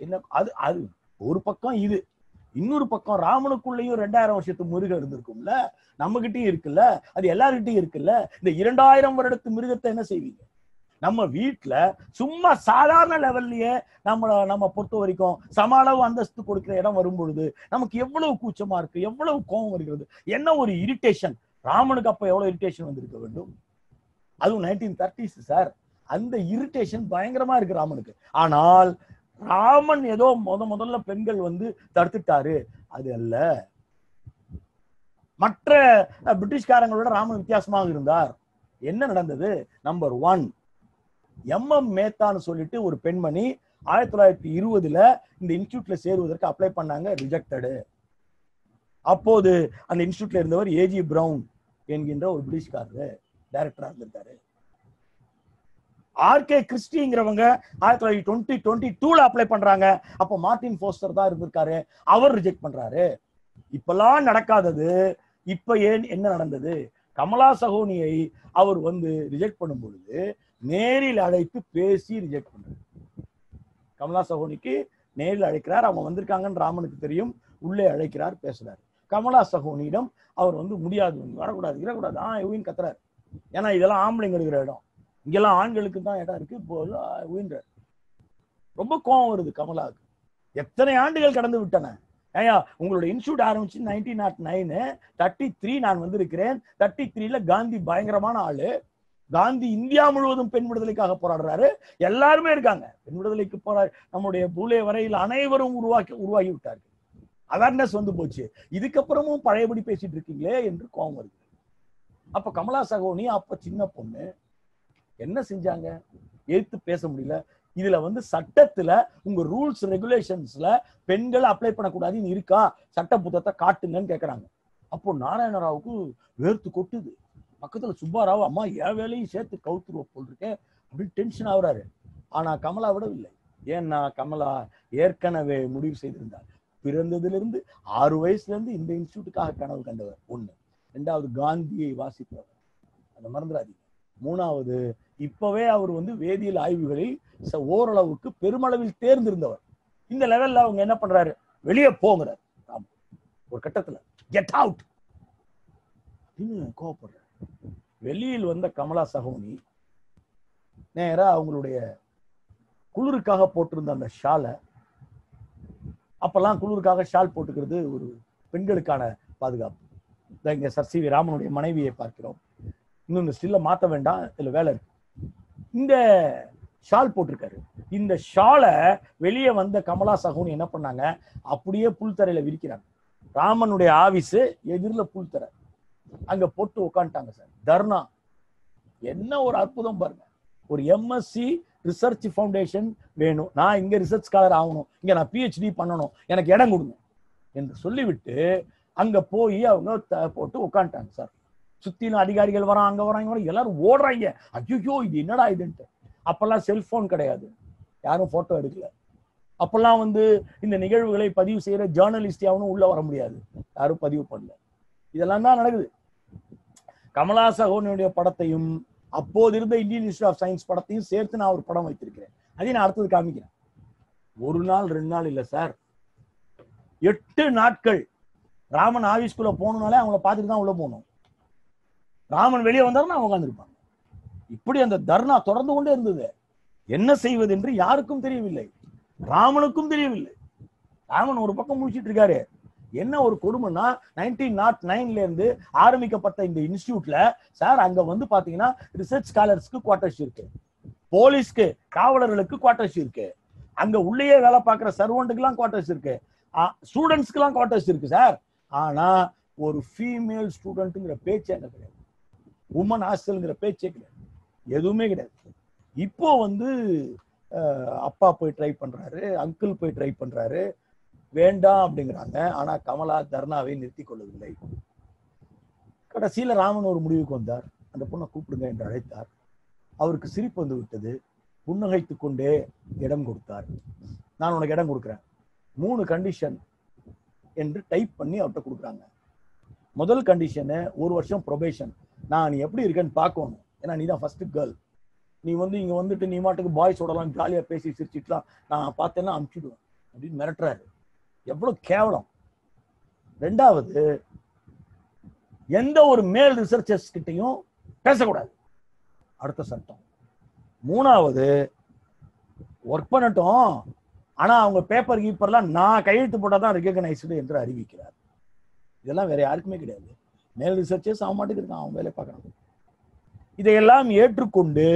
என்ன அது அது ஒரு பக்கம் இது. இன்னொரு பக்கம் ராமனுக்குள்ளேயும் ரெண்டாயிரம் வருஷத்து மிருகம் இருந்திருக்கும்ல? நம்ம கிட்டயும் இருக்குல்ல? அது எல்லார்கிட்டயும் இருக்குல்ல? இந்த இரண்டாயிரம் வருடத்து மிருகத்தை என்ன செய்வீங்க? நம்ம வீட்டுல சும்மா சாதாரண லெவல்லயே நம்ம நம்ம பொறுத்த வரைக்கும் சம அளவு அந்தஸ்து கொடுக்கிற இடம் வரும் பொழுது நமக்கு எவ்வளவு கூச்சமா இருக்கு? எவ்வளவு கோபம் வருகிறது? என்ன ஒரு இரிட்டேஷன் ராமனுக்கு அப்ப எவ்வளவு இரிட்டேஷன் வந்திருக்க வேண்டும்? அதுவும் நைன்டீன் தேர்ட்டிஸ் சார் அந்த இரிட்டேஷன் பயங்கரமா இருக்கு ராமனுக்கு. ஆனால் ராமன் ஏதோ முத முதல்ல பெண்கள் வந்து தடுத்துட்டாரு. அது அல்ல. மற்ற பிரிட்டிஷ்காரங்களோட ராமன் வித்தியாசமாக இருந்தார். என்ன நடந்தது? நம்பர் ஒன் எம் எம் மேத்தான்னு சொல்லிட்டு ஒரு பெண்மணி ஆயிரத்தி தொள்ளாயிரத்தி இருபதுல இந்த இன்ஸ்டியூட்ல சேருவதற்கு அப்ளை பண்ணாங்க ரிஜெக்டடு அப்போது அந்த இன்ஸ்டியூட்ல இருந்தவர் ஏஜி பிரவுன் என்கின்ற ஒரு பிரிட்டிஷ்காரர் டைரக்டரா இருந்திருக்காரு. ஆர்கே கிறிஸ்டிங்கிறவங்க ஆயிரத்தி தொள்ளாயிரத்தி டுவெண்ட்டி டுவெண்ட்டி டூல அப்ளை பண்றாங்க. அப்போ மார்டின் போஸ்டர் தான் இருந்திருக்காரு. அவர் ரிஜெக்ட் பண்றாரு. இப்பெல்லாம் நடக்காதது. இப்ப ஏன் என்ன நடந்தது? கமலா சகோனியை அவர் வந்து ரிஜெக்ட் பண்ணும் பொழுது நேரில் அழைத்து பேசி ரிஜெக்ட் பண்றாரு. கமலா சகோனிக்கு நேரில் அழைக்கிறார். அவங்க வந்திருக்காங்கன்னு ராமனுக்கு தெரியும். உள்ளே அழைக்கிறார் பேசுறாரு. கமலா சகோனியிடம் அவர் வந்து முடியாது வரக்கூடாது வரக்கூடாது ஆ இவங்க கத்துறாரு. ஏன்னா இதெல்லாம் ஆம்பளைங்க இருக்கிற இடம். இங்கெல்லாம் ஆண்களுக்கு தான் இடம் இருக்கு. இப்போ உயின்ற. ரொம்ப கோவம் வருது கமலாவுக்கு. எத்தனை ஆண்டுகள் கடந்து விட்டன? ஐயா உங்களோட இன்ஸ்டியூட் ஆரம்பிச்சு nineteen naught nine thirty three நான் வந்திருக்கிறேன். தேர்ட்டி த்ரீல காந்தி பயங்கரமான ஆளு. காந்தி இந்தியா முழுவதும் பெண் விடுதலைக்காக போராடுறாரு. எல்லாருமே இருக்காங்க. பெண் விடுதலைக்கு போராடு நம்முடைய பூலே வரையில் அனைவரும் உருவாக்கி உருவாகி விட்டார்கள். அவேர்னஸ் வந்து போச்சு. இதுக்கப்புறமும் பழையபடி பேசிட்டு இருக்கீங்களே என்று கோபம் வருது. அப்ப கமலா சகோனி அப்ப சின்ன பொண்ணு என்ன செஞ்சாங்க? எதிர்த்து பேச முடியல. இதுல வந்து சட்டத்துல உங்க ரூல்ஸ் ரெகுலேஷன்ஸ்ல பெண்களை அப்ளை பண்ணக்கூடாதுன்னு இருக்கா? சட்ட புத்தகத்தை காட்டுங்கன்னு கேக்குறாங்க. அப்போ நாராயணராவுக்கு வேர்த்து கொட்டுது. பக்கத்துல சுப்பாராவ் அம்மா என் வேலையும் சேர்த்து கவுத்துருவ போல் இருக்கேன் அப்படின்னு டென்ஷன் ஆகுறாரு. ஆனா கமலா விடவில்லை. ஏன்னா கமலா ஏற்கனவே முடிவு செய்திருந்தார். பிறந்ததிலிருந்து ஆறு வயசுல இருந்து இந்த இன்ஸ்டியூட்டுக்காக கனவு கண்டவர் ஒண்ணு. ரெண்டாவது காந்தியை வாசித்தவர் அதை மறந்துடாதீங்க. மூணாவது இப்பவே அவர் வந்து வேதியியல் ஆய்வுகளில் ச- ஓரளவுக்கு பெருமளவில் தேர்ந்திருந்தவர். இந்த லெவல்ல அவங்க என்ன பண்றாரு? வெளியே போங்கிறார். ஒரு கட்டத்துல கெட் அவுட் கோவப்படுற வெளியில் வந்த கமலா சகோனி நேரா அவங்களுடைய குளிருக்காக போட்டிருந்த அந்த ஷாலை அப்பெல்லாம் குளிருக்காக ஷால் போட்டுக்கிறது ஒரு பெண்களுக்கான பாதுகாப்பு. இங்க சர் சி வி ராமனுடைய மனைவியை பார்க்கிறோம். இன்னொன்று ஸ்டில்ல மாத்த வேண்டாம் இதுல வேலை இருக்கு. இந்த ஷால் போட்டிருக்காரு. இந்த ஷாலை வெளியே வந்த கமலா சகோனி என்ன பண்ணாங்க? அப்படியே புல்தரையில விரிக்கிறாங்க. ராமனுடைய ஆவிசு எதிரில் புல்தரை அங்க போட்டு உட்காந்துட்டாங்க சார். தர்ணா. என்ன ஒரு அற்புதம் பாருங்க. ஒரு எம்எஸ்சி ரிசர்ச் ஃபவுண்டேஷன் வேணும். நான் இங்க ரிசர்ச் ஸ்காலர் ஆகணும். இங்க நான் பிஹெச்டி பண்ணணும். எனக்கு இடம் கொடுங்க. என்று சொல்லிவிட்டு அங்க போய் அவங்க த- போட்டு உட்காந்துட்டாங்க சார். சுத்திலும் அதிகாரிகள் வரான் அங்க வராங்க வராங்க. எல்லாரும் ஓடுறாங்க. ஐயோ இது என்னடா இதுன்ட்டு. அப்பெல்லாம் செல்போன் கிடையாது. யாரும் போட்டோ எடுக்கல. அப்பெல்லாம் வந்து இந்த நிகழ்வுகளை பதிவு செய்யற ஜேர்னலிஸ்ட் யாவனும் உள்ள வர முடியாது. யாரும் பதிவு பண்ணல. இதெல்லாம் தான் நடக்குது. கமலா சகோனுடைய படத்தையும் அப்போது இருந்த இந்தியன் இன்ஸ்டியூட் ஆஃப் சயின்ஸ் படத்தையும் சேர்த்து நான் ஒரு படம் வைத்திருக்கிறேன். அதையும் நான் அடுத்தது காமிக்கிறேன். ஒரு நாள் ரெண்டு நாள் இல்லை சார் எட்டு நாட்கள் ராமன் ஆஃபீஸ்குள்ள போகணும்னாலே அவங்கள பார்த்துட்டு தான் உள்ள போகணும். ராமன் வெளியே வந்தாருன்னா அவங்க உட்காந்துருப்பாங்க இப்படி அந்த தர்ணா தொடர்ந்து கொண்டே இருந்தது. என்ன செய்வது என்று யாருக்கும் தெரியவில்லை. ராமனுக்கும் தெரியவில்லை. ராமன் ஒரு பக்கம் முடிச்சிட்டு இருக்காரு. என்ன ஒரு கொடுமைன்னா நைன்டீன் நாட் நைன்ல இருந்து ஆரம்பிக்கப்பட்ட இந்த இன்ஸ்டியூட்ல சார் அங்க வந்து பாத்தீங்கன்னா ரிசர்ச் ஸ்காலர்ஸ்க்கு குவார்டர்ஸ் இருக்கு. போலீஸ்க்கு காவலர்களுக்கு குவார்டர்ஸ் இருக்கு. அங்க உள்ளேயே வேலை பார்க்குற சர்வெண்ட்டுக்கெல்லாம் குவார்டர்ஸ் இருக்கு. ஸ்டூடெண்ட்ஸ்க்குலாம் குவார்டர்ஸ் இருக்கு சார். ஆனா ஒரு ஃபீமேல் ஸ்டூடெண்ட்டுங்கிற பேச்சு அங்க கிடையாது. உமன் ஹாஸ்டல்ங்கிற பேச்சே கிடையாது. எதுவுமே கிடையாது. இப்போ வந்து அப்பா போய் ட்ரை பண்றாரு அங்கிள் போய் ட்ரை பண்றாரு வேண்டாம் அப்படிங்கிறாங்க. ஆனா கமலா தர்ணாவை நிறுத்தி கொள்ளவில்லை. கடைசியில ராமன் ஒரு முடிவுக்கு வந்தார். அந்த பொண்ணை கூப்பிடுங்க என்று அழைத்தார். அவருக்கு சிரிப்பு வந்து விட்டது. புன்னகைத்து கொண்டே இடம் கொடுத்தார். நான் உனக்கு இடம் கொடுக்குறேன். மூணு கண்டிஷன் என்று டைப் பண்ணி அவர்கிட்ட கொடுக்குறாங்க. முதல் கண்டிஷனு ஒரு வருஷம் ப்ரொபேஷன் நான் நீ எப்படி இருக்கேன்னு பார்க்கணும். ஏன்னா நீ தான் ஃபர்ஸ்ட் கேர்ள் நீ வந்து இங்கே வந்துட்டு நீ மாட்டுக்கு பாய்ஸோடலாம் ஜாலியாக பேசி சிரிச்சிட்டுலாம் நான் பார்த்தேன்னா அமுச்சிடுவேன். அப்படின்னு மிரட்டுறாரு. எவ்வளோ கேவலம். ரெண்டாவது எந்த ஒரு மேல் ரிசர்ச்சர்ஸ் கிட்டையும் பேசக்கூடாது. அடுத்த சட்டம். மூணாவது ஒர்க் பண்ணட்டும். ஆனால் அவங்க பேப்பர் கீப்பர்லாம் நான் கையெழுத்து போட்டால் தான் ரெகனைஸ்டு என்று அறிவிக்கிறார். இதெல்லாம் வேற யாருக்குமே கிடையாது. மேல் ரிசர்ச்சர்ஸ் அவன் மாட்டுக்கு இருக்கான் அவன் வேலை பார்க்கறான். இதையெல்லாம் ஏற்றுக்கொண்டு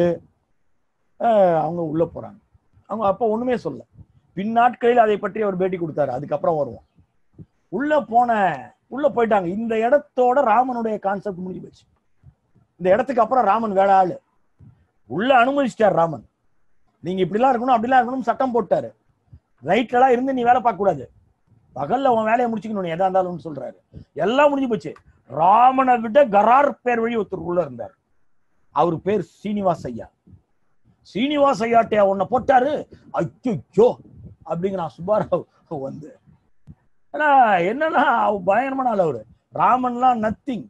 அவங்க உள்ள போறாங்க. அவங்க அப்ப ஒண்ணுமே சொல்ல பின்னாட்களில் அதை பற்றி அவர் பேட்டி கொடுத்தாரு. அதுக்கப்புறம் வருவோம். உள்ள போன உள்ள போயிட்டாங்க. இந்த இடத்தோட ராமனுடைய கான்செப்ட் முடிஞ்சு போச்சு. இந்த இடத்துக்கு அப்புறம் ராமன் வேற ஆளு. உள்ள அனுமதிச்சிட்டார் ராமன். நீங்க இப்படிலாம் இருக்கணும் அப்படிலாம் இருக்கணும் சட்டம் போட்டாரு. நைட்ல எல்லாம் இருந்து நீ வேலை பார்க்க கூடாது. பகல்ல உன் வேலையை முடிச்சுக்கணும் நீ எதா இருந்தாலும் சொல்றாரு. எல்லாம் முடிஞ்சு போச்சு. ராமனை விட கரார் பேர் வழி ஒருத்தர் உள்ள இருந்தார். அவர் பேர் சீனிவாஸ் ஐயா. சீனிவாஸ் ஐயாட்டையா உன்னை போட்டாரு. ஐயோ அப்படிங்கிறான் சுப்பாராவ் வந்து ஆனா என்னன்னா அவர் பயங்கரமான ஆள் அவரு. ராமன்லாம் நத்திங்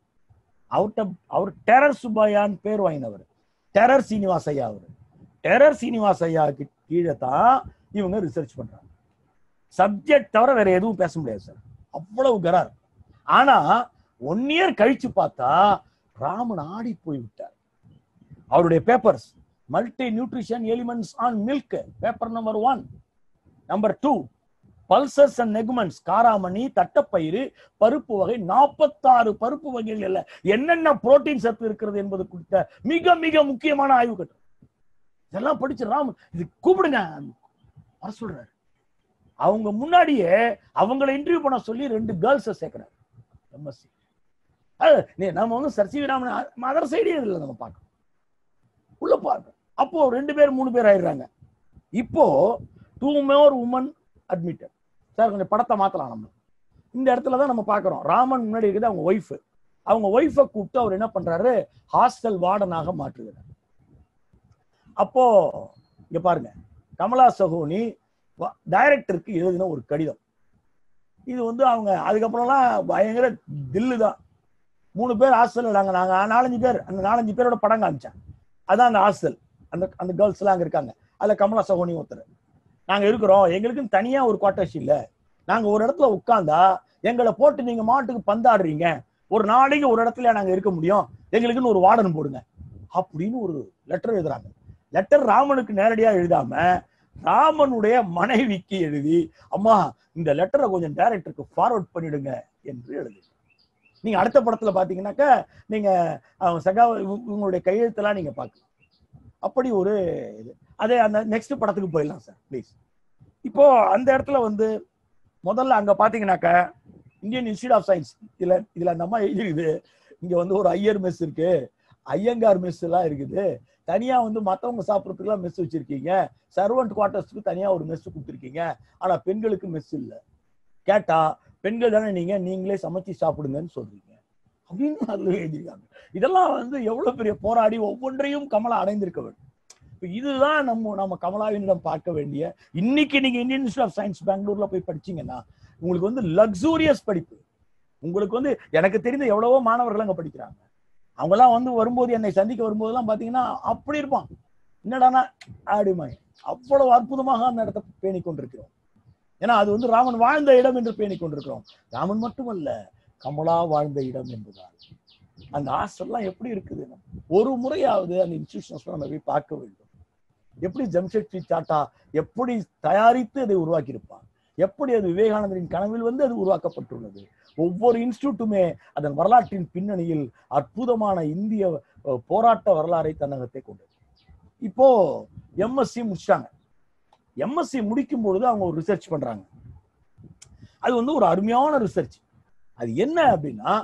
அவர்கிட்ட அவர் டெரர் சுப்பையான்னு பேர் வாங்கினவர். டெரர் சீனிவாஸ் ஐயா அவரு. டெரர் சீனிவாஸ் ஐயாவுக்கு கீழே தான் இவங்க ரிசர்ச் பண்றாங்க. சப்ஜெக்ட் தவிர வேற எதுவும் பேச முடியாது சார் அவ்வளவு கரார். ஆனா ஒன் இயர் கழிச்சு பார்த்தா ராமன் ஆடி போய் விட்டார். அவருடைய papers multi nutrition elements on milk paper number one number two pulses and legumes காராமணி தட்டப்பயிறு பருப்பு வகை நாற்பத்தாறு பருப்பு வகைகள்ல என்னென்ன புரோட்டீன் சத்து இருக்கிறது என்பது குறித்த மிக மிக முக்கியமான ஆய்வு கட்டம் இதெல்லாம் படிச்சு ராமன் இது கூப்பிடுங்க. வர சொல்றாரு. அவங்க முன்னாடியே அவங்கள இன்டர்வியூ பண்ண சொல்லி ரெண்டு கேர்ள்ஸை சேர்க்கிறாரு. எம்எஸ்சி நம்ம வந்து சர் சி மதர் சைடே இல்லை நம்ம பார்க்கணும். உள்ள பார்க்கணும். அப்போ ரெண்டு பேர் மூணு பேர் ஆயிடுறாங்க. இப்போ two more women admitted sir கொஞ்சம் படத்தை மாத்தலாம் நம்ம. இந்த இடத்துல தான் நம்ம பார்க்குறோம். ராமன் முன்னாடி இருக்குது அவங்க ஒய்ஃப் அவங்க ஒய்ஃபை கூப்பிட்டு அவர் என்ன பண்றாரு? ஹாஸ்டல் வார்டனாக மாற்றுகிறார். அப்போ இங்க பாருங்க. கமலா சகோனி டைரக்டருக்கு எழுதின ஒரு கடிதம். இது வந்து அவங்க அதுக்கப்புறம்லாம் பயங்கர தில்லு தான் மூணு பேர் ஹாஸ்டல் நாங்க நாங்க நாலஞ்சு பேர். அந்த நாலஞ்சு பேரோட படம் காமிச்சேன் அதான் அந்த ஹாஸ்டல் அந்த அந்த கேர்ள்ஸ் எல்லாம் அங்க இருக்காங்க. அதுல கமலா சகோனி ஒருத்தர். நாங்க இருக்கிறோம். எங்களுக்குன்னு தனியா ஒரு குவார்டர்ஸ் இல்ல. நாங்க ஒரு இடத்துல உட்காந்தா எங்களை போட்டு நீங்க மாட்டுக்கு பந்தாடுறீங்க. ஒரு நாளைக்கு ஒரு இடத்துல நாங்க இருக்க முடியும். எங்களுக்குன்னு ஒரு வார்டன் போடுங்க. அப்படின்னு ஒரு லெட்டர் எழுதுறாங்க. லெட்டர் ராமனுக்கு நேரடியா எழுதாம ராமனுடைய மனைவிக்கு எழுதி அம்மா இந்த லெட்டரை கொஞ்சம் டைரக்டருக்கு ஃபார்வர்ட் பண்ணிடுங்க என்று எழுது. நீங்க அடுத்த படத்துல பாத்தீங்கன்னாக்க நீங்க சகா இவங்களுடைய கையெழுத்தெல்லாம் நீங்க பார்க்கலாம் அப்படி ஒரு இது. அதே அந்த நெக்ஸ்ட் படத்துக்கு போயிடலாம் சார் ப்ளீஸ் இப்போ அந்த இடத்துல வந்து முதல்ல அங்க பாத்தீங்கன்னாக்க இந்தியன் இன்ஸ்டியூட் ஆஃப் சயின்ஸ் இதுல இதுல அந்த அம்மா எழுதிருக்குது இங்க வந்து ஒரு ஐயர் மெஸ் இருக்கு. ஐயங்கார் மெஸ் எல்லாம் இருக்குது. தனியா வந்து மத்தவங்க சாப்பிட்றதுக்குலாம் மெஸ் வச்சிருக்கீங்க. சர்வெண்ட் குவார்டர்ஸ்க்கு தனியா ஒரு மெஸ் கொடுத்துருக்கீங்க. ஆனா பெண்களுக்கு மெஸ் இல்லை. கேட்டா பெண்கள் தானே நீங்க? நீங்களே சமைச்சு சாப்பிடுங்கன்னு சொல்றீங்க. அப்படின்னு அதுல எழுதியிருக்காங்க. இதெல்லாம் வந்து எவ்வளவு பெரிய போராடி ஒவ்வொன்றையும் கமலா அடைந்திருக்க வேண்டும். இதுதான் நம்ம நம்ம கமலாவினிடம் பார்க்க வேண்டிய இன்னைக்கு நீங்க இந்தியன் இன்ஸ்டியூட் ஆஃப் சயின்ஸ் பெங்களூர்ல போய் படிச்சீங்கன்னா உங்களுக்கு வந்து லக்ஸூரியஸ் படிப்பு. உங்களுக்கு வந்து எனக்கு தெரிந்த எவ்வளவோ மாணவர்கள் அங்க படிக்கிறாங்க. அவங்கெல்லாம் வந்து வரும்போது என்னை சந்திக்க வரும்போதெல்லாம் பாத்தீங்கன்னா அப்படி இருப்பான். என்னடானா ஆடுமாய் அவ்வளவு அற்புதமாக அந்த இடத்தை பேணி கொண்டிருக்கிறோம் ஏன்னா அது வந்து ராமன் வாழ்ந்த இடம் என்று பேணி கொண்டிருக்கிறோம் ராமன் மட்டுமல்ல கமலா வாழ்ந்த இடம் என்பதால். அந்த ஹாஸ்டல்லாம் எப்படி இருக்குது? ஒரு முறையாவது அந்த இன்ஸ்டிடியூஷன்ஸ் நம்ம போய் பார்க்க வேண்டும். எப்படி ஜம்ஷெட்ஜி டாட்டா எப்படி தயாரித்து அதை உருவாக்கியிருப்பான் எப்படி அது விவேகானந்தரின் கனவில் வந்து அது உருவாக்கப்பட்டுள்ளது? ஒவ்வொரு இன்ஸ்டியூட்டுமே அதன் வரலாற்றின் பின்னணியில் அற்புதமான இந்திய போராட்ட வரலாறை தன்னகத்தை கொண்டது. இப்போ எம்எஸ்சி முடிச்சாங்க எம்எஸ்சி முடிக்கும் பொழுது அவங்க ஒரு ரிசர்ச் பண்றாங்க. அது வந்து ஒரு அருமையான ரிசர்ச் அது என்ன அப்படின்னா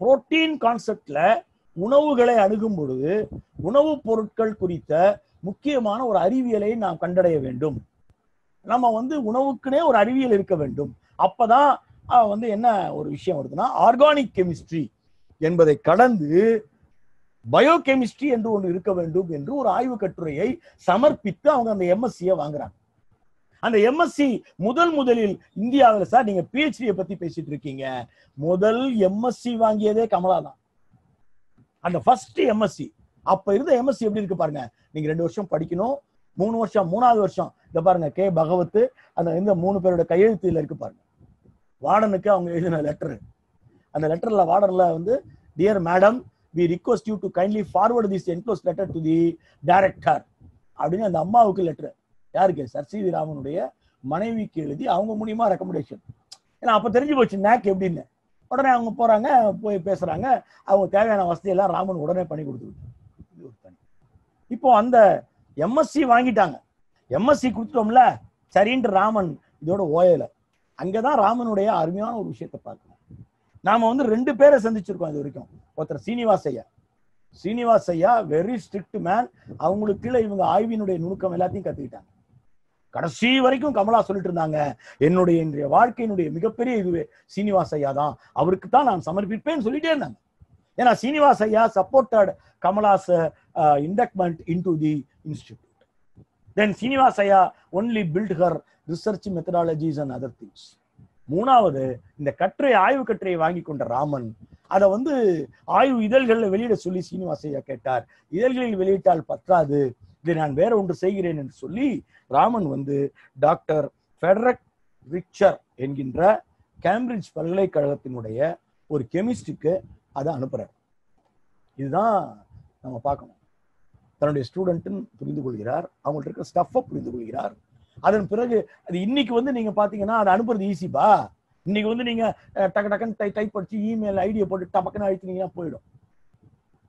புரோட்டீன் கான்செப்ட்ல உணவுகளை அணுகும் பொழுது உணவுப் பொருட்கள் குறித்த முக்கியமான ஒரு அறிவியலை நாம் கண்டடைய வேண்டும். நம்ம வந்து உணவுக்குனே ஒரு அறிவியல் இருக்க வேண்டும். அப்பதான் வந்து என்ன ஒரு விஷயம் வருதுன்னா ஆர்கானிக் கெமிஸ்ட்ரி என்பதை கடந்து பயோகெமிஸ்ட்ரி என்று ஒன்று இருக்க வேண்டும் என்று ஒரு ஆய்வு கட்டுரையை சமர்ப்பித்து அவங்க அந்த எம்எஸ்சியை வாங்குறாங்க. அந்த எம்எஸ்சி முதல் முதலில் இந்தியாவில் சார் நீங்க பிஹெச்டியை பத்தி பேசிட்டு இருக்கீங்க. முதல் எம்எஸ்சி வாங்கியதே கமலா தான். அந்த ஃபர்ஸ்ட் எம்எஸ்சி அப்ப இருந்த எம்எஸ்சி எப்படி இருக்கு பாருங்க. நீங்க ரெண்டு வருஷம் படிக்கணும் மூணு வருஷம் மூணாவது வருஷம். இத பாருங்க கே பகவத் அந்த இந்த மூணு பேரோட கையெழுத்துல இருக்கு பாருங்க. வார்டனுக்கு அவங்க எழுதின லெட்டர் அந்த லெட்டர்ல வார்டன்ல வந்து dear madam we request you to kindly forward this enclosed letter to the director அப்படின்னு அந்த அம்மாவுக்கு லெட்டர் யாருக்கு? சர் சி வி ராமனுடைய மனைவிக்கு எழுதி அவங்க மூலியமா ரெக்கமெண்டேஷன் ஏன்னா அப்போ தெரிஞ்சு போச்சு நேக் எப்படின்னு. உடனே அவங்க போறாங்க போய் பேசுறாங்க. அவங்க தேவையான வசதியெல்லாம் ராமன் உடனே பண்ணி கொடுத்துருக்கு இப்போ அந்த எம்எஸ்சி வாங்கிட்டாங்க. எம்எஸ்சி கொடுத்துட்டோம்ல சரின்ட்டு ராமன் இதோட ஓயல. அங்கதான் ராமனுடைய அருமையான ஒரு விஷயத்தை பார்க்க நாம வந்து ரெண்டு பேரை சந்திச்சிருக்கோம் இது வரைக்கும். ஒருத்தர் சீனிவாஸ் ஐயா. சீனிவாஸ் ஐயா வெரி ஸ்ட்ரிக்ட் மேன் அவங்களுக்கு கீழே இவங்க ஆய்வினுடைய நுணுக்கம் எல்லாத்தையும் கத்துக்கிட்டாங்க. கடைசி வரைக்கும் கமலா சொல்லிட்டு இருந்தாங்க என்னுடைய இன்றைய வாழ்க்கையினுடைய மிகப்பெரிய இதுவே சீனிவாஸ் ஐயா தான். அவருக்கு தான் நான் சமர்ப்பிப்பேன்னு சொல்லிட்டே இருந்தாங்க. ஏன்னா சீனிவாஸ் ஐயா supported Kamala's inducement in to the institute then Srinivas ஐயா only built her research methodologies and other things மூணாவது இந்த கட்டுரை ஆய்வு கட்டுரையை வாங்கி கொண்ட ராமன் அதை வந்து ஆய்வு இதழ்களில் வெளியிட சொல்லி சீனிவாசையா கேட்டார். இதழ்களில் வெளியிட்டால் பற்றாது இதை நான் வேற ஒன்று செய்கிறேன் என்று சொல்லி ராமன் வந்து டாக்டர் ஃபெடரக் ரிச்சர் என்கின்ற கேம்பிரிட்ஜ் பல்கலைக்கழகத்தினுடைய ஒரு கெமிஸ்டுக்கு அதை அனுப்புறார். இதுதான் நம்ம பார்க்கணும். தன்னுடைய ஸ்டூடெண்ட்டுன்னு புரிந்து கொள்கிறார். அவங்கள்ட்ட இருக்கிற ஸ்டஃப்பை புரிந்து கொள்கிறார். அதன் பிறகு அது இன்னைக்கு வந்து நீங்க பாத்தீங்கன்னா அதை அனுப்புறது ஈஸிப்பா இன்னைக்கு வந்து நீங்க டக்கு டக்குன்னு டை டைப் படிச்சு இமெயில் ஐடியை போட்டு டபக்குன்னு அழிச்சினீங்கன்னா போயிடும்.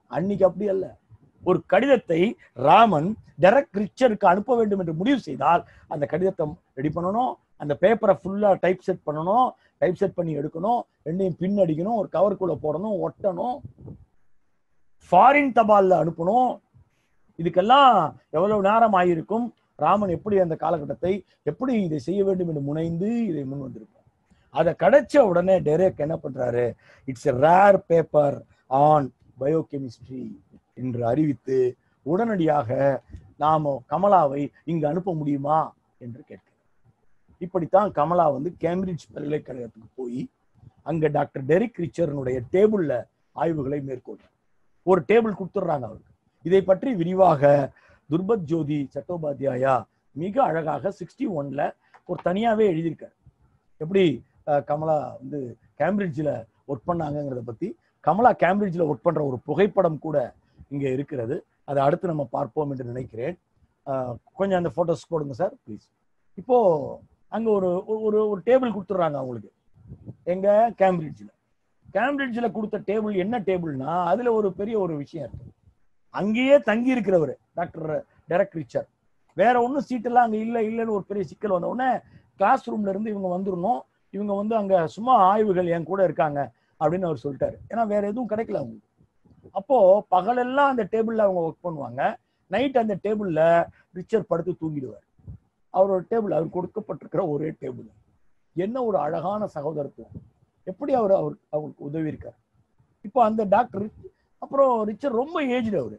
அன்னைக்கு அப்படி அல்ல. ஒரு கடிதத்தை ராமன் டெரக் ரிச்சருக்கு அனுப்ப வேண்டும் என்று முடிவு செய்தால் அந்த கடிதத்தை ரெடி பண்ணணும். அந்த பேப்பரை ஃபுல்லா டைப் செட் பண்ணணும். டைப் செட் பண்ணி எடுக்கணும். ரெண்டையும் பின் அடிக்கணும். ஒரு கவருக்குள்ள போடணும். ஒட்டணும். ஃபாரின் தபால்ல அனுப்பணும். இதுக்கெல்லாம் எவ்வளவு நேரம் ஆகியிருக்கும் ராமன் எப்படி அந்த காலகட்டத்தை எப்படி இதை செய்ய வேண்டும் என்று முனைந்து இதை முன் வந்திருப்பார் அதை கிடைச்ச உடனே டெரேக் என்ன பண்றாரு? It's a rare paper on biochemistry என்று அறிவித்து உடனடியாக நாம கமலாவை இங்கு அனுப்ப முடியுமா என்று கேட்கிறார். இப்படித்தான் கமலா வந்து கேம்பிரிட்ஜ் பல்கலைக்கழகத்துக்கு போய் அங்க டாக்டர் டெரிக் ரிச்சர்னுடைய டேபிள்ல ஆய்வுகளை மேற்கொள்றார். ஒரு டேபிள் கொடுத்துட்றாங்க அவருக்கு. இதை பற்றி விரிவாக துர்பத் ஜோதி சட்டோபாத்தியாயா மிக அழகாக சிக்ஸ்டி ஒன்ல ஒரு தனியாவே எழுதியிருக்காரு. எப்படி கமலா வந்து கேம்பிரிட்ஜில் ஒர்க் பண்ணாங்கங்கிறத பத்தி கமலா கேம்பிரிட்ஜில் ஒர்க் பண்ற ஒரு புகைப்படம் கூட இங்க இருக்கிறது. அதை அடுத்து நம்ம பார்ப்போம் என்று நினைக்கிறேன். கொஞ்சம் அந்த போட்டோஸ் போடுங்க சார் ப்ளீஸ் இப்போ அங்கே ஒரு ஒரு ஒரு டேபிள் கொடுத்துட்றாங்க அவங்களுக்கு. எங்க? கேம்பிரிட்ஜில். கேம்பிரிட்ஜில் கொடுத்த டேபிள் என்ன டேபிள்னா அதில் ஒரு பெரிய ஒரு விஷயம் இருக்கு. அங்கேயே தங்கி இருக்கிறவர் டாக்டர் டெரக் ரிச்சர். வேற ஒன்றும் சீட்டெல்லாம் அங்கே இல்லை இல்லைன்னு ஒரு பெரிய சிக்கல் வந்த உடனே கிளாஸ் ரூம்ல இருந்து இவங்க வந்துடணும் இவங்க வந்து அங்கே சும்மா ஆய்வுகள் என் கூட இருக்காங்க அப்படின்னு அவர் சொல்லிட்டாரு. ஏன்னா வேற எதுவும் கிடைக்கல அவங்களுக்கு. அப்போ பகலெல்லாம் அந்த டேபிள்ல அவங்க ஒர்க் பண்ணுவாங்க. நைட் அந்த டேபிள்ல ரிச்சர் படுத்து தூங்கிடுவார். அவரோட டேபிள் அவர் கொடுக்கப்பட்டிருக்கிற ஒரே டேபிள் என்ன ஒரு அழகான சகோதரத்துவம். எப்படி அவர் அவர் அவருக்கு உதவி இருக்கார் இப்போ அந்த டாக்டர் அப்புறம் ரிச்சர்ட் ரொம்ப ஏஜ்டு அவரு.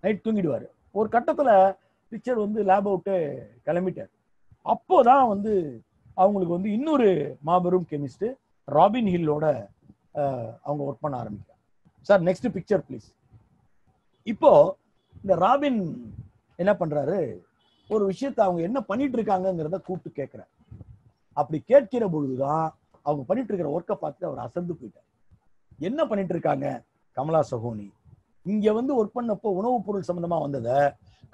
நைட் தூங்கிடுவாரு. ஒரு கட்டத்துல ரிச்சர்ட் வந்து லேப் அவுட்டு கிளம்பிட்டார். அப்போதான் வந்து அவங்களுக்கு வந்து இன்னொரு மாபெரும் கெமிஸ்ட் ராபின் ஹில்லோட அவங்க ஒர்க் பண்ண ஆரம்பிக்கிறாங்க. சார் நெக்ஸ்ட் பிக்சர் ப்ளீஸ் இப்போ இந்த ராபின் என்ன பண்றாரு? ஒரு விஷயத்தை அவங்க என்ன பண்ணிட்டு இருக்காங்கிறத கூப்பிட்டு கேட்கிறார் அப்படி கேட்கிற பொழுதுதான் அவங்க பண்ணிட்டு இருக்கிற ஒர்க்கை பார்த்து அவர் அசந்து போயிட்டார். என்ன பண்ணிட்டு இருக்காங்க? கமலா சகோனி. இங்க வந்து ஒர்க் பண்ணப்போ உணவுப் பொருள் சம்பந்தமா வந்ததை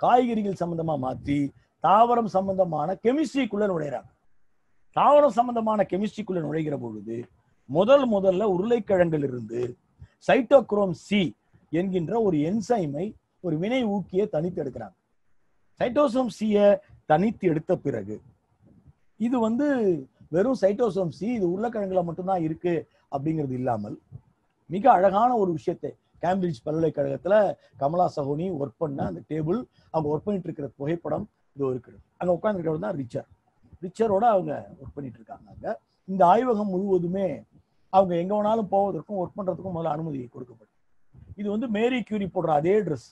காய்கறிகள் சம்பந்தமா மாத்தி தாவரம் சம்பந்தமான கெமிஸ்ட்ரிக்குள்ள நுழையிறாங்க. தாவரம் சம்பந்தமான கெமிஸ்ட்ரிக்குள்ள நுழைகிற பொழுது முதல் முதல்ல உருளைக்கிழங்கில் இருந்து சைட்டோக்ரோம் சி என்கின்ற ஒரு என்சைமை ஒரு வினை ஊக்கியை தனித்து எடுக்கிறாங்க. சைட்டோசோம் சியை தனித்து எடுத்த பிறகு இது வந்து வெறும் சைட்டோசோம் சி இது உருளைக்கிழங்குல மட்டும்தான் இருக்கு அப்படிங்கிறது இல்லாமல் மிக அழகான ஒரு விஷயத்தை கேம்பிரிட்ஜ் பல்கலைக்கழகத்துல கமலா சகோனி ஒர்க் பண்ண அந்த டேபிள் அவங்க ஒர்க் பண்ணிட்டு இருக்கிற புகைப்படம் இது இருக்குது அங்க உட்காந்துருக்கிறது தான் ரிச்சர் ரிச்சரோட அவங்க ஒர்க் பண்ணிட்டு இருக்காங்க அங்க. இந்த ஆய்வகம் முழுவதுமே அவங்க எங்க வேணாலும் போவதற்கும் ஒர்க் பண்றதுக்கும் முதல்ல அனுமதி கொடுக்கப்படும். இது வந்து மேரி கியூரி போடுற அதே ட்ரெஸ்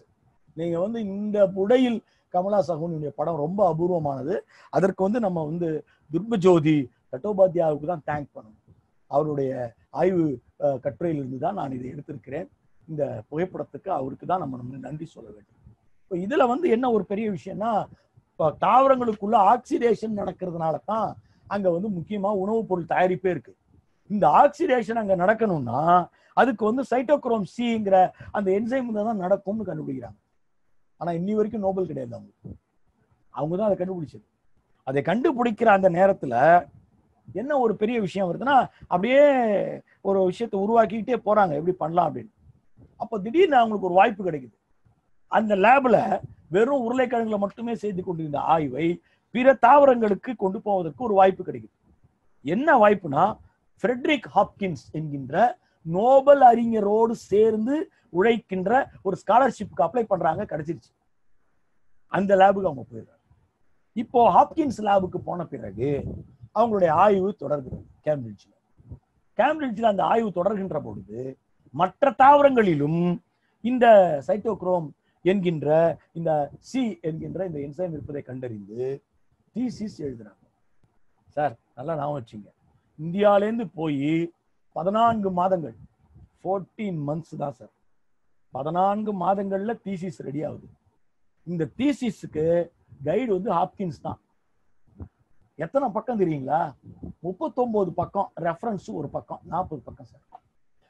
நீங்க வந்து இந்த உடையில் கமலா சஹோனியுடைய படம் ரொம்ப அபூர்வமானது. அதற்கு வந்து நம்ம வந்து துர்பஜோதி சட்டோபாத்யாவுக்கு தான் தேங்க் பண்ணணும். அவருடைய ஆய்வு கட்டுரையிலிருந்து தான் நான் இதை எடுத்திருக்கிறேன். இந்த புகைப்படத்துக்கு அவருக்கு தான் நம்ம நம்ம நன்றி சொல்ல வேண்டும். இப்போ இதில் வந்து என்ன ஒரு பெரிய விஷயம்னா இப்போ தாவரங்களுக்குள்ள ஆக்சிடேஷன் நடக்கிறதுனால தான் அங்கே வந்து முக்கியமாக உணவுப் பொருள் தயாரிப்பே இருக்கு. இந்த ஆக்சிடேஷன் அங்கே நடக்கணும்னா அதுக்கு வந்து சைட்டோக்ரோம் சிங்கிற அந்த என்சைம் தான் நடக்கும்னு கண்டுபிடிக்கிறாங்க. ஆனால் இன்னி வரைக்கும் நோபல் கிடையாது அவங்களுக்கு. அவங்க தான் அதை கண்டுபிடிச்சது. அதை கண்டுபிடிக்கிற அந்த நேரத்தில் என்ன ஒரு பெரிய விஷயம் வருதுன்னா அப்படியே ஒரு விஷயத்தை உருவாக்கிக்கிட்டே போறாங்க எப்படி பண்ணலாம் அப்படின்னு. அப்போ திடீர்னு அவங்களுக்கு ஒரு வாய்ப்பு கிடைக்குது. அந்த லேப்ல வெறும் உருளைக்கிழங்குல மட்டுமே செய்து கொண்டிருந்த ஆய்வை பிற தாவரங்களுக்கு கொண்டு போவதற்கு ஒரு வாய்ப்பு கிடைக்குது. என்ன வாய்ப்புனா ஃப்ரெட்ரிக் ஹாப்கின்ஸ் என்கின்ற நோபல் அறிஞரோடு சேர்ந்து உழைக்கின்ற ஒரு ஸ்காலர்ஷிப்புக்கு அப்ளை பண்றாங்க கிடைச்சிருச்சு. அந்த லேபுக்கு அவங்க போயிடுறாங்க. இப்போ ஹாப்கின்ஸ் லேபுக்கு போன பிறகு அவங்களுடைய ஆய்வு தொடர்கிறது கேம்பிரிட்ஜில் கேம்பிரிட்ஜில் அந்த ஆய்வு தொடர்கின்ற பொழுது மற்ற தாவரங்களிலும் இந்த சைட்டோக்ரோம் என்கின்ற இந்த சி என்கின்ற இந்த என்சைம் இருப்பதை கண்டறிந்து தீசிஸ் எழுதுறாங்க. சார் நல்லா ஞாபகம் வச்சுங்க. இந்தியாலேருந்து போய் பதினான்கு மாதங்கள் ஃபோர்டீன் மந்த்ஸ் தான் சார் பதினான்கு மாதங்கள்ல தீசிஸ் ரெடி ஆகுது. இந்த தீசிஸுக்கு கைடு வந்து ஹாப்கின்ஸ் தான். எத்தனை பக்கம் தெரியுங்களா? முப்பத்தொன்பது பக்கம் ரெஃபரன்ஸ் ஒரு பக்கம் நாற்பது பக்கம் சார்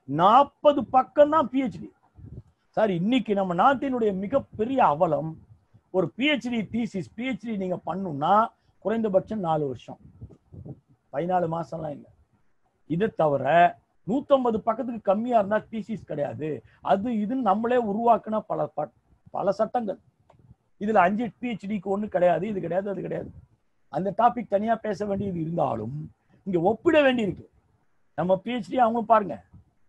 நாற்பது பக்கம் தான் பிஹெச்டி சார் இன்னைக்கு நம்ம நாட்டினுடைய மிகப்பெரிய அவலம் ஒரு பிஹெச்டி தீசிஸ் பிஹெச்டி நீங்க பண்ணுன்னா குறைந்தபட்சம் நாலு வருஷம். பதினாலு மாசம்லாம் இல்லை. இதை தவிர நூத்தம்பது பக்கத்துக்கு கம்மியா இருந்தா தீசிஸ் கிடையாது. அது இதுன்னு நம்மளே உருவாக்குன பல பல சட்டங்கள். இதுல அஞ்சு பிஹெச்டிக்கு ஒண்ணு கிடையாது இது கிடையாது அது கிடையாது. அந்த டாபிக் தனியாக பேச வேண்டியது இருந்தாலும் இங்கே ஒப்பிட வேண்டியிருக்கு. நம்ம பிஹெச்டி அவங்க பாருங்க.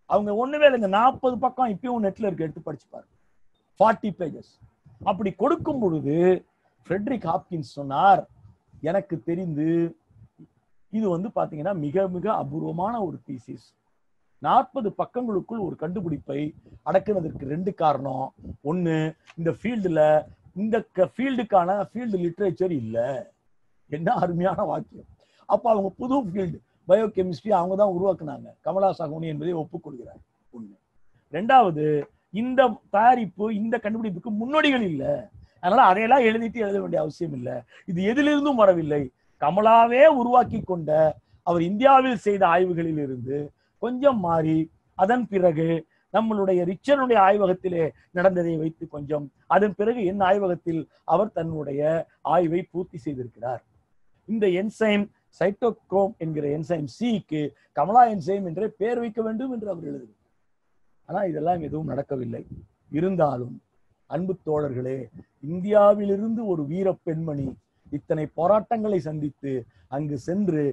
அவங்க ஒன்றுமே இல்லைங்க. நாற்பது பக்கம் இப்பயும் நெட்டில் இருக்கு. எடுத்து படிச்சு பாருங்க. ஃபார்ட்டி பேஜஸ் அப்படி கொடுக்கும் பொழுது ஃப்ரெட்ரிக் ஹாப்கின்ஸ் சொன்னார் எனக்கு தெரிந்து இது வந்து பார்த்தீங்கன்னா மிக மிக அபூர்வமான ஒரு தீசிஸ் நாற்பது பக்கங்களுக்குள் ஒரு கண்டுபிடிப்பை அடக்குனதற்கு ரெண்டு காரணம். ஒன்று இந்த ஃபீல்டில் இந்த ஃபீல்டுக்கான ஃபீல்டு லிட்ரேச்சர் இல்லை. என்ன அருமையான வாக்கியம். அப்ப அவங்க புது ஃபீல்டு பயோகெமிஸ்ட்ரி அவங்க தான் உருவாக்குனாங்க. கமலா சாகுனி என்பதை ஒப்புக்கொள்கிறார். ஒன்று ரெண்டாவது இந்த தயாரிப்பு இந்த கண்டுபிடிப்புக்கு முன்னோடிகள் இல்ல. அதனால அதையெல்லாம் எழுதிட்டு எழுத வேண்டிய அவசியம் இல்லை. இது எதிலிருந்தும் வரவில்லை. கமலாவே உருவாக்கி கொண்ட அவர் இந்தியாவில் செய்த ஆய்வுகளில் இருந்து கொஞ்சம் மாறி அதன் பிறகு நம்மளுடைய ரிச்சனுடைய ஆய்வகத்திலே நடந்ததை வைத்து கொஞ்சம் அதன் பிறகு என் ஆய்வகத்தில் அவர் தன்னுடைய ஆய்வை பூர்த்தி செய்திருக்கிறார். இந்த என்சைம் சைட்டோக்ரோம் என்கிற என்சைம் சிக்கு கமலா என்சைம் என்றே பெயர் வைக்க வேண்டும் என்று அவர் எழுதுகிறார். ஆனா இதெல்லாம் எதுவும் நடக்கவில்லை. இருந்தாலும் அன்பு தோழர்களே இந்தியாவிலிருந்து ஒரு வீர பெண்மணி இத்தனை போராட்டங்களை சந்தித்து அங்கு சென்று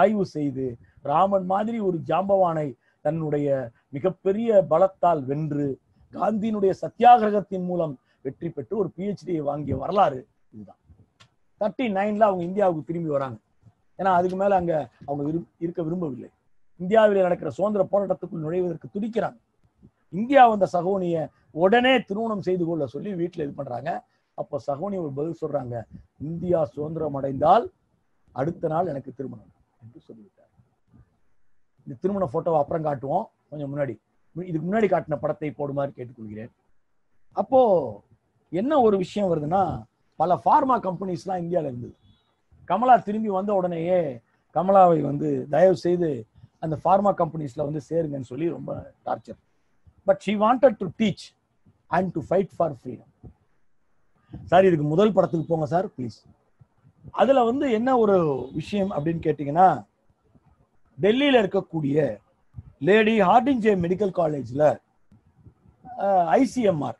ஆய்வு செய்து ராமன் மாதிரி ஒரு ஜாம்பவானை தன்னுடைய மிகப்பெரிய பலத்தால் வென்று காந்தியினுடைய சத்தியாகிரகத்தின் மூலம் வெற்றி பெற்று ஒரு பிஹெச்டியை வாங்கிய வரலாறு இதுதான். தேர்ட்டி நைன்ல அவங்க இந்தியாவுக்கு திரும்பி வராங்க. ஏன்னா அதுக்கு மேல அங்க அவங்க விரும் இருக்க விரும்பவில்லை. இந்தியாவில் நடக்கிற சுதந்திர போராட்டத்துக்குள் நுழைவதற்கு துடிக்கிறாங்க. இந்தியா வந்த சகோனிய உடனே திருமணம் செய்து கொள்ள சொல்லி வீட்டுல இது பண்றாங்க. அப்போ சகோனி ஒரு பதில் சொல்றாங்க இந்தியா சுதந்திரம் அடைந்தால் அடுத்த நாள் எனக்கு திருமணம் என்று சொல்லிவிட்டார். இந்த திருமண போட்டோவை அப்புறம் காட்டுவோம். கொஞ்சம் முன்னாடி. இதுக்கு முன்னாடி காட்டின படத்தை போடுமாறு கேட்டுக்கொள்கிறேன். அப்போ என்ன ஒரு விஷயம் வருதுன்னா பல ஃபார்மா கம்பெனிஸ்லாம் இந்தியாவில் இருந்தது. கமலா திரும்பி வந்த உடனேயே கமலாவை வந்து தயவு செய்து அந்த ஃபார்மா கம்பெனிஸ்ல வந்து சேருங்கன்னு சொல்லி ரொம்ப torture but she wanted to teach and to fight for freedom sir இதுக்கு முதல் படத்துக்கு போங்க சார் ப்ளீஸ் அதுல வந்து என்ன ஒரு விஷயம் அப்படின்னு கேட்டீங்கன்னா டெல்லியில இருக்கக்கூடிய லேடி ஹார்டின்ஜே மெடிக்கல் காலேஜ்ல ICMR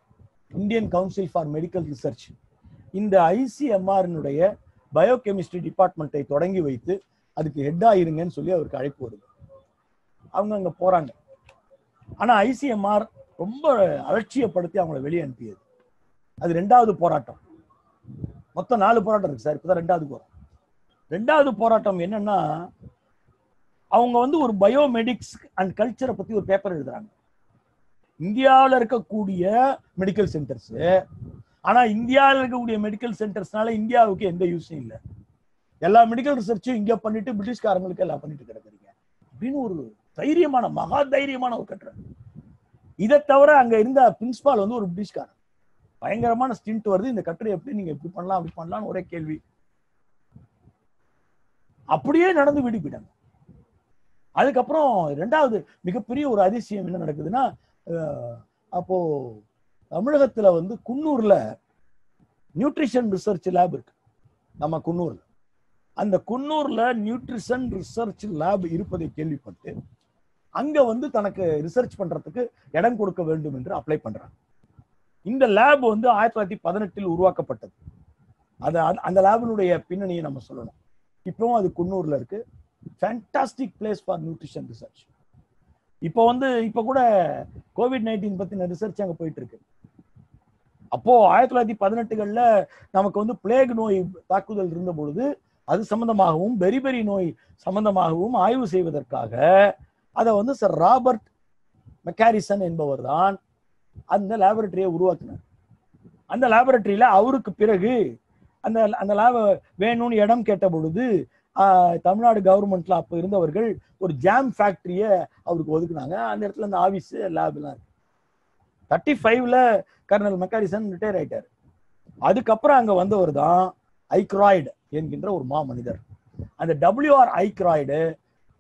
Indian council for medical research இந்த ஐசிஎம்ஆர்னுடைய பயோகெமிஸ்ட்ரி டிபார்ட்மெண்ட்டை தொடங்கி வைத்து அதுக்கு ஹெட்டாக இருங்கன்னு சொல்லி அவருக்கு அழைப்பு வருது. அவங்க அங்கே போகிறாங்க ஆனால் ஐசிஎம்ஆர் ரொம்ப அலட்சியப்படுத்தி அவங்கள வெளியே அனுப்பியது. அது ரெண்டாவது போராட்டம். மொத்தம் நாலு போராட்டம் இருக்கு சார். இப்பதான் ரெண்டாவது போராட்டம். ரெண்டாவது போராட்டம் என்னன்னா அவங்க வந்து ஒரு பயோமெடிக்ஸ் அண்ட் கல்ச்சரை பத்தி ஒரு பேப்பர் எழுதுறாங்க. இந்தியாவில் இருக்கக்கூடிய மெடிக்கல் சென்டர்ஸ் ஆனா இந்தியாவில் இருக்கக்கூடிய மெடிக்கல் சென்டர்ஸ்னால இந்தியாவுக்கு எந்த யூஸும் இல்லை. எல்லா மெடிக்கல் ரிசர்ச்சும் இங்க பண்ணிட்டு பிரிட்டிஷ்காரங்களுக்கு எல்லாம் பண்ணிட்டு கிடக்குறீங்க. அப்படின்னு ஒரு தைரியமான மகா தைரியமான ஒரு கட்டுரை. இதை தவிர அங்க இருந்த பிரின்சிபால் வந்து ஒரு பிரிட்டிஷ்காரன் பயங்கரமான ஸ்டிண்ட் வருது. இந்த கட்டுரை எப்படி நீங்க இப்படி பண்ணலாம் அப்படி பண்ணலாம்னு ஒரே கேள்வி. அப்படியே நடந்து விடுப்பிட்டாங்க அதுக்கப்புறம் ரெண்டாவது மிகப்பெரிய ஒரு அதிசயம் என்ன நடக்குதுன்னா அப்போ தமிழகத்துல வந்து குன்னூர்ல நியூட்ரிஷன் ரிசர்ச் லேப் இருக்கு. நம்ம குன்னூர்ல. அந்த குன்னூர்ல நியூட்ரிஷன் ரிசர்ச் லேப் இருப்பதை கேள்விப்பட்டு அங்க வந்து தனக்கு ரிசர்ச் பண்றதுக்கு இடம் கொடுக்க வேண்டும் என்று அப்ளை பண்றாங்க. இந்த லேப் வந்து ஆயிரத்தி தொள்ளாயிரத்தி பதினெட்டில் உருவாக்கப்பட்டது. அது அந்த- லேபினுடைய பின்னணியை நம்ம சொல்லணும். இப்பவும் அது குன்னூர்ல இருக்கு. Fantastic place for nutrition research இப்போ வந்து இப்போ கூட கோவிட் நைன்டீன் பத்தின ரிசர்ச் அங்கே போயிட்டு இருக்கு. அப்போ ஆயிரத்தி தொள்ளாயிரத்தி பதினெட்டுகள்ல நமக்கு வந்து பிளேக் நோய் தாக்குதல் இருந்த பொழுது அது சம்பந்தமாகவும் பெரிபெரி நோய் சம்பந்தமாகவும் ஆய்வு செய்வதற்காக அதை வந்து சார் ராபர்ட் மெக்காரிசன் என்பவர் தான் அந்த லேபரட்டரியை உருவாக்கினார். அந்த லேபரட்டரியில அவருக்கு பிறகு அந்த அந்த லேப வேணும்னு இடம் கேட்ட பொழுது தமிழ்நாடு கவர்மெண்ட்ல அப்ப இருந்தவர்கள் ஒரு ஜாம் ஃபேக்டரிய அவருக்கு ஒதுக்குனாங்க. அந்த இடத்துல அந்த ஆபீஸ் லேப்லாம் இருக்கு. தேர்ட்டி ஃபைவ்ல கர்னல் மெக்காரிசன் ரிட்டையர் ஆயிட்டார். அதுக்கப்புறம் அங்க வந்தவர் தான் ஐக்ராய்டு என்கின்ற ஒரு மா மனிதர் அந்த டபிள்யூஆர் ஐக்ராய்டு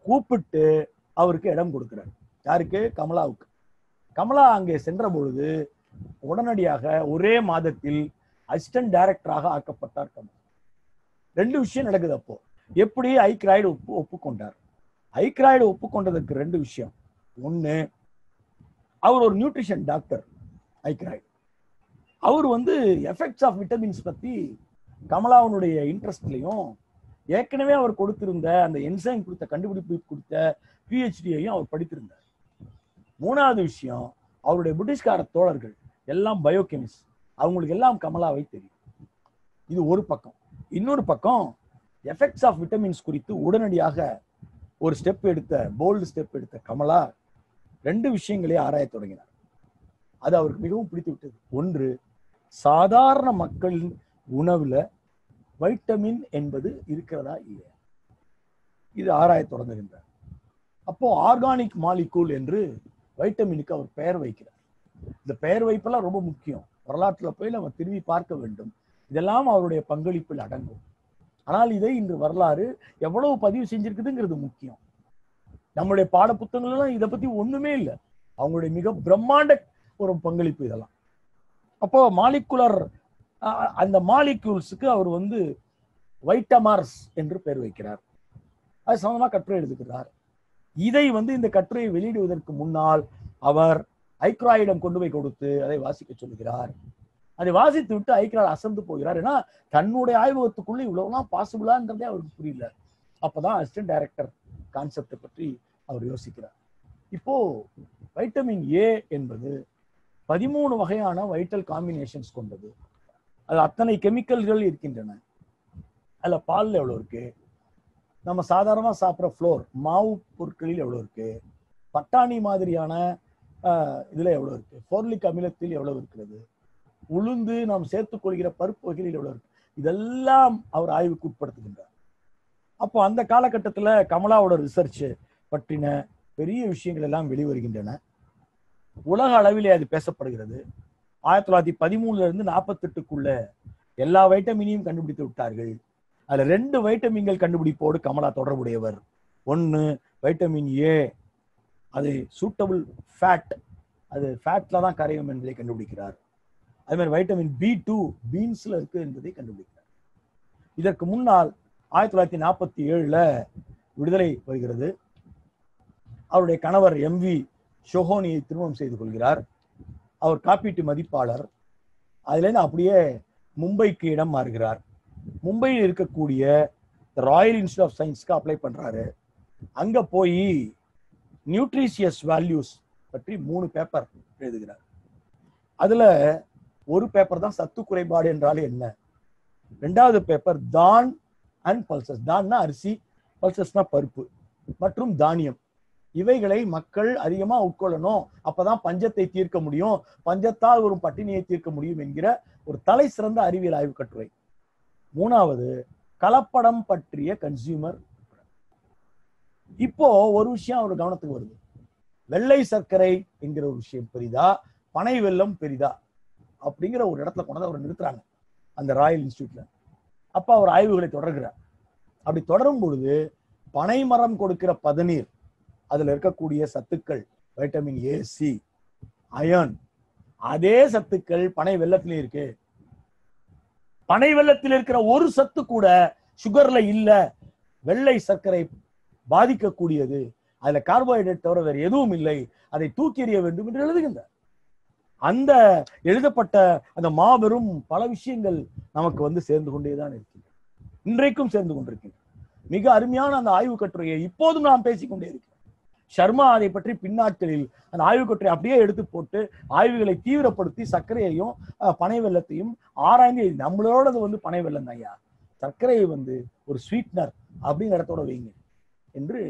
கூப்பிட்டு அவருக்கு இடம் கொடுக்கிறார். யாருக்கு? கமலாவுக்கு. கமலா அங்கே சென்ற பொழுது உடனடியாக ஒரே மாதத்தில் அசிஸ்டன்ட் டைரக்டராக ஆக்கப்பட்டார் கமலா. ரெண்டு விஷயம் நடக்குது அப்போ. எப்படி ஐக்ராய்டு ஒப்பு ஒப்புக்கொண்டார்? ஐக்ராய்டு ஒப்புக்கொண்டதற்கு ரெண்டு விஷயம். ஒன்று அவர் ஒரு நியூட்ரிஷன் டாக்டர் ஐக்ராய்டு அவர் வந்து எஃபெக்ட்ஸ் ஆஃப் விட்டமின்ஸ் பத்தி கமலாவனுடைய இன்ட்ரெஸ்ட்லையும் ஏற்கனவே அவர் கொடுத்திருந்த அந்த என்சைம் கொடுத்த கண்டுபிடிப்பு கொடுத்த பிஹெச்டியையும் அவர் படித்திருந்தார். மூணாவது விஷயம் அவருடைய பிரிட்டிஷ்கார தோழர்கள் எல்லாம் பயோகெமிஸ்ட் அவங்களுக்கு எல்லாம் கமலாவை தெரியும். இது ஒரு பக்கம். இன்னொரு பக்கம் எஃபெக்ட்ஸ் ஆஃப் விட்டமின்ஸ் குறித்து உடனடியாக ஒரு ஸ்டெப் எடுத்த போல்டு ஸ்டெப் எடுத்த கமலா ரெண்டு விஷயங்களை ஆராய தொடங்கினார். அது அவருக்கு மிகவும் பிடித்து விட்டது. ஒன்று சாதாரண மக்களின் உணவுல வைட்டமின் என்பது இருக்கிறதா இல்லையா? இது ஆராயத் தொடங்குகின்றார். அப்போ ஆர்கானிக் மாலிகூல் என்று வைட்டமினுக்கு அவர் பெயர் வைக்கிறார். இந்த பெயர் வைப்பெல்லாம் ரொம்ப முக்கியம். வரலாற்றுல போய் நம்ம திரும்பி பார்க்க வேண்டும். இதெல்லாம் அவருடைய பங்களிப்பில் அடங்கும். ஆனால் இதை இன்று வரலாறு எவ்வளவு பதிவு செஞ்சிருக்குதுங்கிறது முக்கியம். நம்மளுடைய பாட புத்தகங்கள்லாம் இதை பத்தி ஒண்ணுமே இல்லை. அவங்களுடைய மிக பிரம்மாண்ட ஒரு பங்களிப்பு இதெல்லாம். அப்போ மாலிகுலர் அந்த மாலிக்யூல்ஸுக்கு அவர் வந்து வைட்டமார்ஸ் என்று பெயர் வைக்கிறார். அது சம்பந்தமா கட்டுரை எழுதுகிறார். இதை வந்து இந்த கட்டுரையை வெளியிடுவதற்கு முன்னால் அவர் ஐக்ராயிடம் கொண்டு போய் கொடுத்து அதை வாசிக்க சொல்லுகிறார் அதை வாசித்து விட்டு ஐக்ரால் அசந்து போகிறார். ஏன்னா தன்னுடைய ஆய்வகத்துக்குள்ள இவ்வளவுலாம் பாசிபிளான்றதே அவருக்கு புரியல. அப்பதான் அசிஸ்டன்ட் டைரக்டர் கான்செப்டை பற்றி அவர் யோசிக்கிறார். இப்போ வைட்டமின் ஏ என்பது பதிமூணு வகையான வைட்டல் காம்பினேஷன்ஸ் கொண்டது. அது அத்தனை கெமிக்கல்கள் இருக்கின்றன. அதில் பாலில் எவ்வளோ இருக்கு? நம்ம சாதாரணமாக சாப்பிட்ற ஃப்ளோர் மாவு பொருட்களில் எவ்வளோ இருக்கு? பட்டாணி மாதிரியான இதில் எவ்வளோ இருக்கு? ஃபோர்லிக் அமிலத்தில் எவ்வளவு இருக்கிறது? உளுந்து நாம் சேர்த்துக் கொள்கிற பருப்பு வகையில் எவ்வளோ இருக்கு? இதெல்லாம் அவர் ஆய்வுக்கு உட்படுத்துகின்றார். அப்போ அந்த காலகட்டத்தில் கமலாவோட ரிசர்ச் பற்றின பெரிய விஷயங்கள் எல்லாம் வெளிவருகின்றன. உலக அளவிலே அது பேசப்படுகிறது. ஆயிரத்தி தொள்ளாயிரத்தி பதிமூணுல இருந்து நாற்பத்தெட்டுக்குள்ள எல்லா வைட்டமினையும் கண்டுபிடித்து விட்டார்கள். அதுல ரெண்டு வைட்டமின்கள் கண்டுபிடிப்போடு கமலா தொடர்புடையவர். ஒன்று வைட்டமின் ஏ அது சூட்டபிள் ஃபேட் அது ஃபேட்ல தான் கரையும் என்பதை கண்டுபிடிக்கிறார். அதே மாதிரி வைட்டமின் பி டூ பீன்ஸ்ல இருக்கு என்பதை கண்டுபிடிக்கிறார். இதற்கு முன்னால் ஆயிரத்தி தொள்ளாயிரத்தி நாற்பத்தி ஏழில் விடுதலை வருகிறது. அவருடைய கணவர் எம் வி ஷொஹோனியை திருமணம் செய்து கொள்கிறார். அவர் காப்பீட்டு மதிப்பாளர். அதுலேருந்து அப்படியே மும்பைக்கு இடம் மாறுகிறார். மும்பையில் இருக்கக்கூடிய ராயல் இன்ஸ்டியூட் ஆஃப் சயின்ஸ்க்கு அப்ளை பண்ணுறாரு அங்கே போய் நியூட்ரிஷியஸ் வேல்யூஸ் பற்றி மூணு பேப்பர் எழுதுகிறார். அதில் ஒரு பேப்பர் தான் சத்து குறைபாடு என்றால் என்ன? ரெண்டாவது பேப்பர் தான் அண்ட் பல்சஸ் தான்னா அரிசி பல்சஸ்னா பருப்பு. மற்றும் தானியம். இவைகளை மக்கள் அதிகமா உட்கொள்ளணும். அப்பதான் பஞ்சத்தை தீர்க்க முடியும். பஞ்சத்தால் ஒரு பட்டினியை தீர்க்க முடியும் என்கிற ஒரு தலை சிறந்த அறிவியல் ஆய்வு கட்டுரை. மூணாவது கலப்படம் பற்றிய கன்சியூமர் இப்போ ஒரு விஷயம் அவர் கவனத்துக்கு வருது. வெள்ளை சர்க்கரை என்கிற ஒரு விஷயம் பெரிதா? பனை வெள்ளம் பெரிதா? அப்படிங்கிற ஒரு இடத்துல கொண்டு அவரை அவர் நிறுத்துறாங்க. அந்த ராயல் இன்ஸ்டியூட்ல. அப்ப அவர் ஆய்வுகளை தொடர்கிறார். அப்படி தொடரும் பொழுது பனை மரம் கொடுக்கிற பதநீர் அதுல இருக்கக்கூடிய சத்துக்கள் வைட்டமின் ஏ சி அயர்ன் அதே சத்துக்கள் பனை வெள்ளத்திலே இருக்கு. பனை வெள்ளத்தில் இருக்கிற ஒரு சத்து கூட சுகர்ல இல்ல வெள்ளை சர்க்கரை பாதிக்கக்கூடியது. அதுல கார்போஹைட்ரேட் தவிர வேறு எதுவும் இல்லை. அதை தூக்கி எறிய வேண்டும் என்று எழுதுகின்றார். அந்த எழுதப்பட்ட அந்த மாபெரும் பல விஷயங்கள் நமக்கு வந்து சேர்ந்து கொண்டேதான் இருக்கின்றன. இன்றைக்கும் சேர்ந்து கொண்டிருக்கின்றன. மிக அருமையான அந்த ஆய்வு கட்டுரையை இப்போதும் நாம் பேசிக்கொண்டே இருக்கிறோம். சர்மா அதை பற்றி பின்னாட்களில் அந்த ஆய்வு கட்டுரை அப்படியே எடுத்து போட்டு ஆய்வுகளை தீவிரப்படுத்தி சர்க்கரையையும் பனை வெள்ளத்தையும் ஆராய்ந்து நம்மளோடது வந்து பனை வெள்ளம் ஐயா. சர்க்கரையை வந்து ஒரு ஸ்வீட்னர் அப்படிங்கிற இடத்தோட வைங்க என்று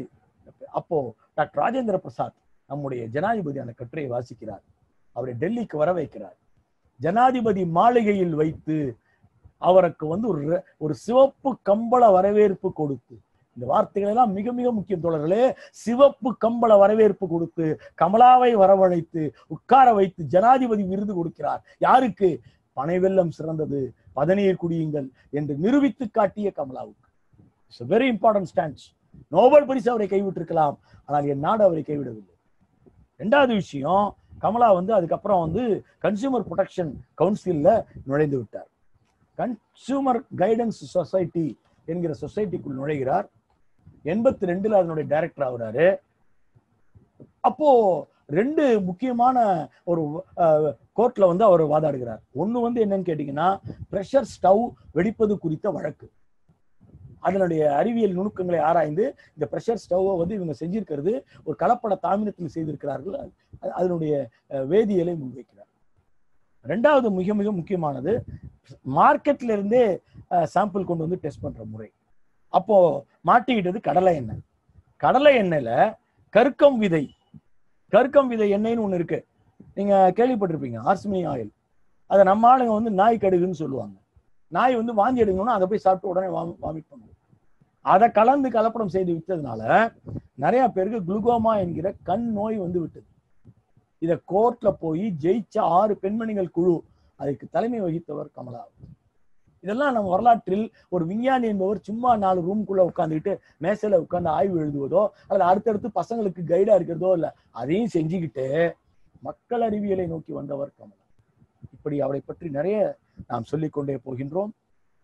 அப்போ டாக்டர் ராஜேந்திர பிரசாத் நம்முடைய ஜனாதிபதியான கட்டுரையை வாசிக்கிறார். அவரை டெல்லிக்கு வர வைக்கிறார். ஜனாதிபதி மாளிகையில் வைத்து அவருக்கு வந்து ஒரு ஒரு சிவப்பு கம்பள வரவேற்பு கொடுத்து இந்த வார்த்தைகள் எல்லாம் மிக மிக முக்கியம் தோழர்களே சிவப்பு கம்பள வரவேற்பு கொடுத்து கமலாவை வரவழைத்து உட்கார வைத்து ஜனாதிபதி விருது கொடுக்கிறார். யாருக்கு? பனைவெல்லம் சிறந்தது பதநீர் குடியுங்கள் என்று நிரூபித்து காட்டிய கமலாவுக்கு. It's very important stands Nobel பரிசு அவரை கைவிட்டிருக்கலாம் ஆனால் என் நாடு அவரை கைவிடவில்லை. ரெண்டாவது விஷயம் கமலா வந்து அதுக்கப்புறம் வந்து கன்சியூமர் ப்ரொடெக்ஷன் கவுன்சிலில் நுழைந்து விட்டார். கன்சியூமர் கைடன்ஸ் சொசைட்டி என்கிற சொசைட்டிக்குள் நுழைகிறார். எண்பத்தி ரெண்டுல அதனுடைய டைரக்டர் ஆகுறாரு. அப்போ ரெண்டு முக்கியமான ஒரு கோர்ட்ல வந்து அவர் வாதாடுகிறார். ஒன்னு வந்து என்னன்னு கேட்டீங்கன்னா பிரஷர் ஸ்டவ் வெடிப்பது குறித்த வழக்கு. அதனுடைய அறிவியல் நுணுக்கங்களை ஆராய்ந்து இந்த ப்ரெஷர் ஸ்டவ்வை வந்து இவங்க செஞ்சிருக்கிறது ஒரு கலப்பட தாமிரத்தில் செய்திருக்கிறார்கள். அதனுடைய வேதியியலை முன்வைக்கிறார். ரெண்டாவது மிக மிக முக்கியமானது மார்க்கெட்ல இருந்தே சாம்பிள் கொண்டு வந்து டெஸ்ட் பண்ற முறை. அப்போ மாட்டிக்கிட்டது கடலை எண்ணெய். கடலை எண்ணெயில கருக்கம் விதை கருக்கம் விதை எண்ணெய்னு ஒன்று இருக்கு. நீங்க கேள்விப்பட்டிருப்பீங்க ஆர்ஸ்மினி ஆயில் அதை நம்ம ஆளுங்க வந்து நாய் கடுகுன்னு சொல்லுவாங்க. நாய் வந்து வாந்தி எடுக்கணும்னா அதை போய் சாப்பிட்டு உடனே வாமிட் பண்ணும் அதை கலந்து கலப்படம் செய்து விட்டதுனால நிறைய பேருக்கு குளுகோமா என்கிற கண் நோய் வந்து விட்டது. இதை கோர்ட்ல போய் ஜெயிச்ச ஆறு பெண்மணிகள் குழு அதுக்கு தலைமை வகித்தவர் கமலா. இதெல்லாம் நம்ம வரலாற்றில் ஒரு விஞ்ஞானி என்பவர் சும்மா நாலு ரூம்குள்ள உட்காந்துக்கிட்டு மேசையில உட்காந்து ஆய்வு எழுதுவதோ அல்லது அடுத்தடுத்து பசங்களுக்கு கைடா இருக்கிறதோ இல்லை அதையும் செஞ்சுக்கிட்டு மக்கள் அறிவியலை நோக்கி வந்தவர் கமலா. இப்படி அவரை பற்றி நிறைய நாம் சொல்லிக்கொண்டே போகின்றோம்.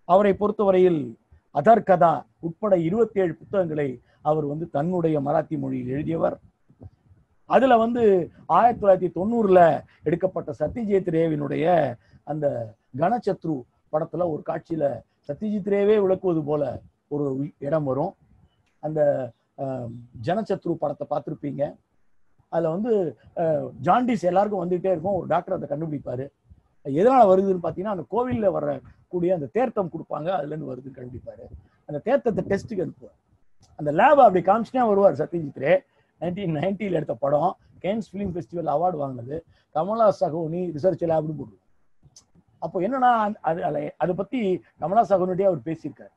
அவரை பொறுத்தவரையில் அதர் கதா உட்பட இருபத்தி ஏழு புத்தகங்களை அவர் வந்து தன்னுடைய மராத்தி மொழியில் எழுதியவர். அதுல வந்து ஆயிரத்தி தொள்ளாயிரத்தி தொண்ணூறுல எடுக்கப்பட்ட சத்யஜித் ரேவினுடைய அந்த கணச்சத்ரு படத்துல ஒரு காட்சியில சத்யஜித் ரேவே விளக்குவது போல ஒரு இடம் வரும். அந்த அஹ், படத்தை பார்த்திருப்பீங்க. அதுல வந்து ஜாண்டிஸ் எல்லாருக்கும் வந்துகிட்டே இருக்கும். ஒரு டாக்டர் அதை கண்டுபிடிப்பாரு. எதனால வருதுன்னு பார்த்தீங்கன்னா அந்த கோவில்ல வரக்கூடிய அந்த தேர்த்தம் கொடுப்பாங்க அதுல இருந்து வருதுன்னு கண்டுபிடிப்பாரு அந்த தேர்த்தத்தை டெஸ்ட்டுக்கு அனுப்புவார். அந்த லேப் அப்படி காமிச்சுனா வருவார் சத்யஜித் ரே நைன்டீன் நைன்டியில் எடுத்த படம் கேன்ஸ் ஃபிலிம் ஃபெஸ்டிவல் அவார்டு வாங்கினது. கமலா சகோனி ரிசர்ச் லேப்னு போடுவோம் அப்போ என்னன்னா அது அதை பத்தி கமலா சகோனிட்டே அவர் பேசியிருக்காரு.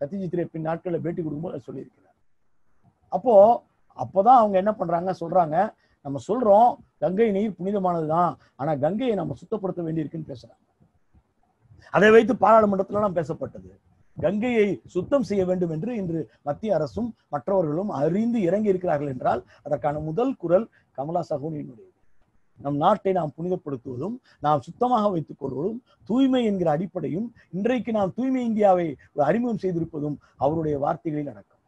சத்யஜித் ரே பின் நாட்களில் பேட்டி கொடுக்கும்போது சொல்லியிருக்கிறார். அப்போ அப்போதான் அவங்க என்ன பண்றாங்க சொல்றாங்க நம்ம சொல்றோம் கங்கை நீர் புனிதமானதுதான். ஆனா கங்கையை நம்ம சுத்தப்படுத்த வேண்டியிருக்குன்னு பேசுறாங்க. அதை வைத்து பாராளுமன்றத்திலாம் பேசப்பட்டது. கங்கையை சுத்தம் செய்ய வேண்டும் என்று இன்று மத்திய அரசும் மற்றவர்களும் அறிந்து இறங்கி இருக்கிறார்கள் என்றால் அதற்கான முதல் குரல் கமலா சகோனியினுடையது. நம் நாட்டை நாம் புனிதப்படுத்துவதும் நாம் சுத்தமாக வைத்துக் கொள்வதும் தூய்மை என்கிற அடிப்படையும் இன்றைக்கு நாம் தூய்மை இந்தியாவை அறிமுகம் செய்திருப்பதும் அவருடைய வார்த்தைகளில் அடக்கம்.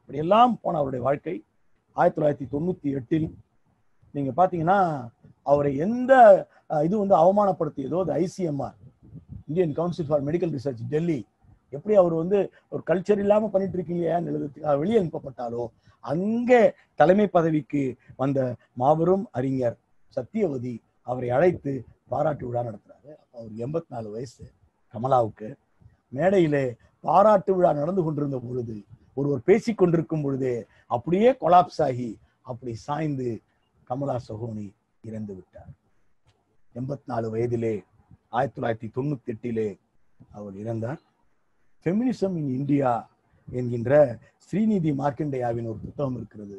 இப்படியெல்லாம் போன அவருடைய வாழ்க்கை ஆயிரத்தி தொள்ளாயிரத்தி தொண்ணூத்தி எட்டில் நீங்க பாத்தீங்கன்னா அவரை எந்த இது வந்து அவமானப்படுத்தியதோ அது ICMR Indian council for medical research Delhi எப்படி அவர் வந்து ஒரு கல்ச்சர் இல்லாம பண்ணிட்டு இருக்கீங்கன்னு எழுதுறதுக்காக வெளியே அனுப்பப்பட்டாலோ அங்கே தலைமை பதவிக்கு வந்த மாபெரும் அறிஞர் சத்தியவதி அவரை அழைத்து பாராட்டு விழா நடத்துறாரு. அவர் எண்பத்தி நாலு வயசு கமலாவுக்கு. மேடையிலே பாராட்டு விழா நடந்து கொண்டிருந்த பொழுது ஒருவர் பேசிக் கொண்டிருக்கும் பொழுதே அப்படியே கொலாப்ஸ் ஆகி அப்படி சாய்ந்து கமலா சகோனி இறந்து விட்டார். எண்பத்தி நாலு வயதிலே ஆயிரத்தி தொள்ளாயிரத்தி தொண்ணூத்தி எட்டிலே அவர் இறந்தார். ஃபெமினிசம் இன் இந்தியா என்கின்ற ஸ்ரீநிதி மார்க்கண்டேயாவின் ஒரு புத்தகம் இருக்கிறது.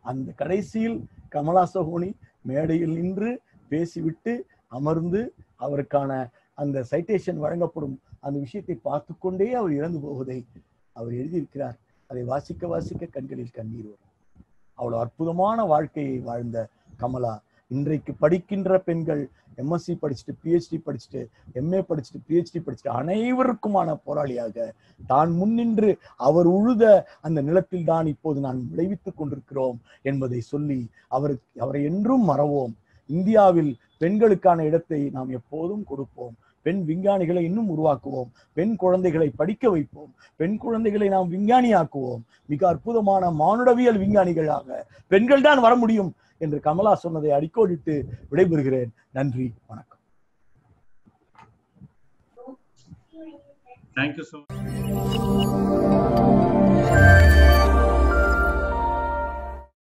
அந்த கடைசியில் கமலா சகோனி மேடையில் நின்று பேசிவிட்டு அமர்ந்து அவருக்கான அந்த சைட்டேஷன் வழங்கப்படும் அந்த விஷயத்தை பார்த்து கொண்டே அவர் இறந்து போவதை அவர் எழுதியிருக்கிறார். அதை வாசிக்க வாசிக்க கண்களில் கண்ணீர் வரும். அவ்வளவு அற்புதமான வாழ்க்கையை வாழ்ந்த கமலா. இன்றைக்கு படிக்கின்ற பெண்கள் எம்எஸ்சி படிச்சுட்டு பிஹெச்டி படிச்சுட்டு எம்ஏ படிச்சுட்டு பிஹெச்டி படிச்சுட்டு அனைவருக்குமான போராளியாக தான் முன்னின்று அவர் உழுத அந்த நிலத்தில் தான் இப்போது நான் விளைவித்துக் கொண்டிருக்கிறோம் என்பதை சொல்லி அவருக்கு அவரை என்றும் மறவோம். இந்தியாவில் பெண்களுக்கான இடத்தை நாம் எப்போதும் கொடுப்போம். பெண் விஞ்ஞானிகளை இன்னும் உருவாக்குவோம். பெண் குழந்தைகளை படிக்க வைப்போம். பெண் குழந்தைகளை நாம் விஞ்ஞானியாக்குவோம். மிக அற்புதமான மானுடவியல் விஞ்ஞானிகளாக பெண்கள் தான் வர முடியும் என்று கமலா சொன்னதை அடிக்கோடிட்டு விடைபெறுகிறேன். நன்றி வணக்கம். Thank you so much.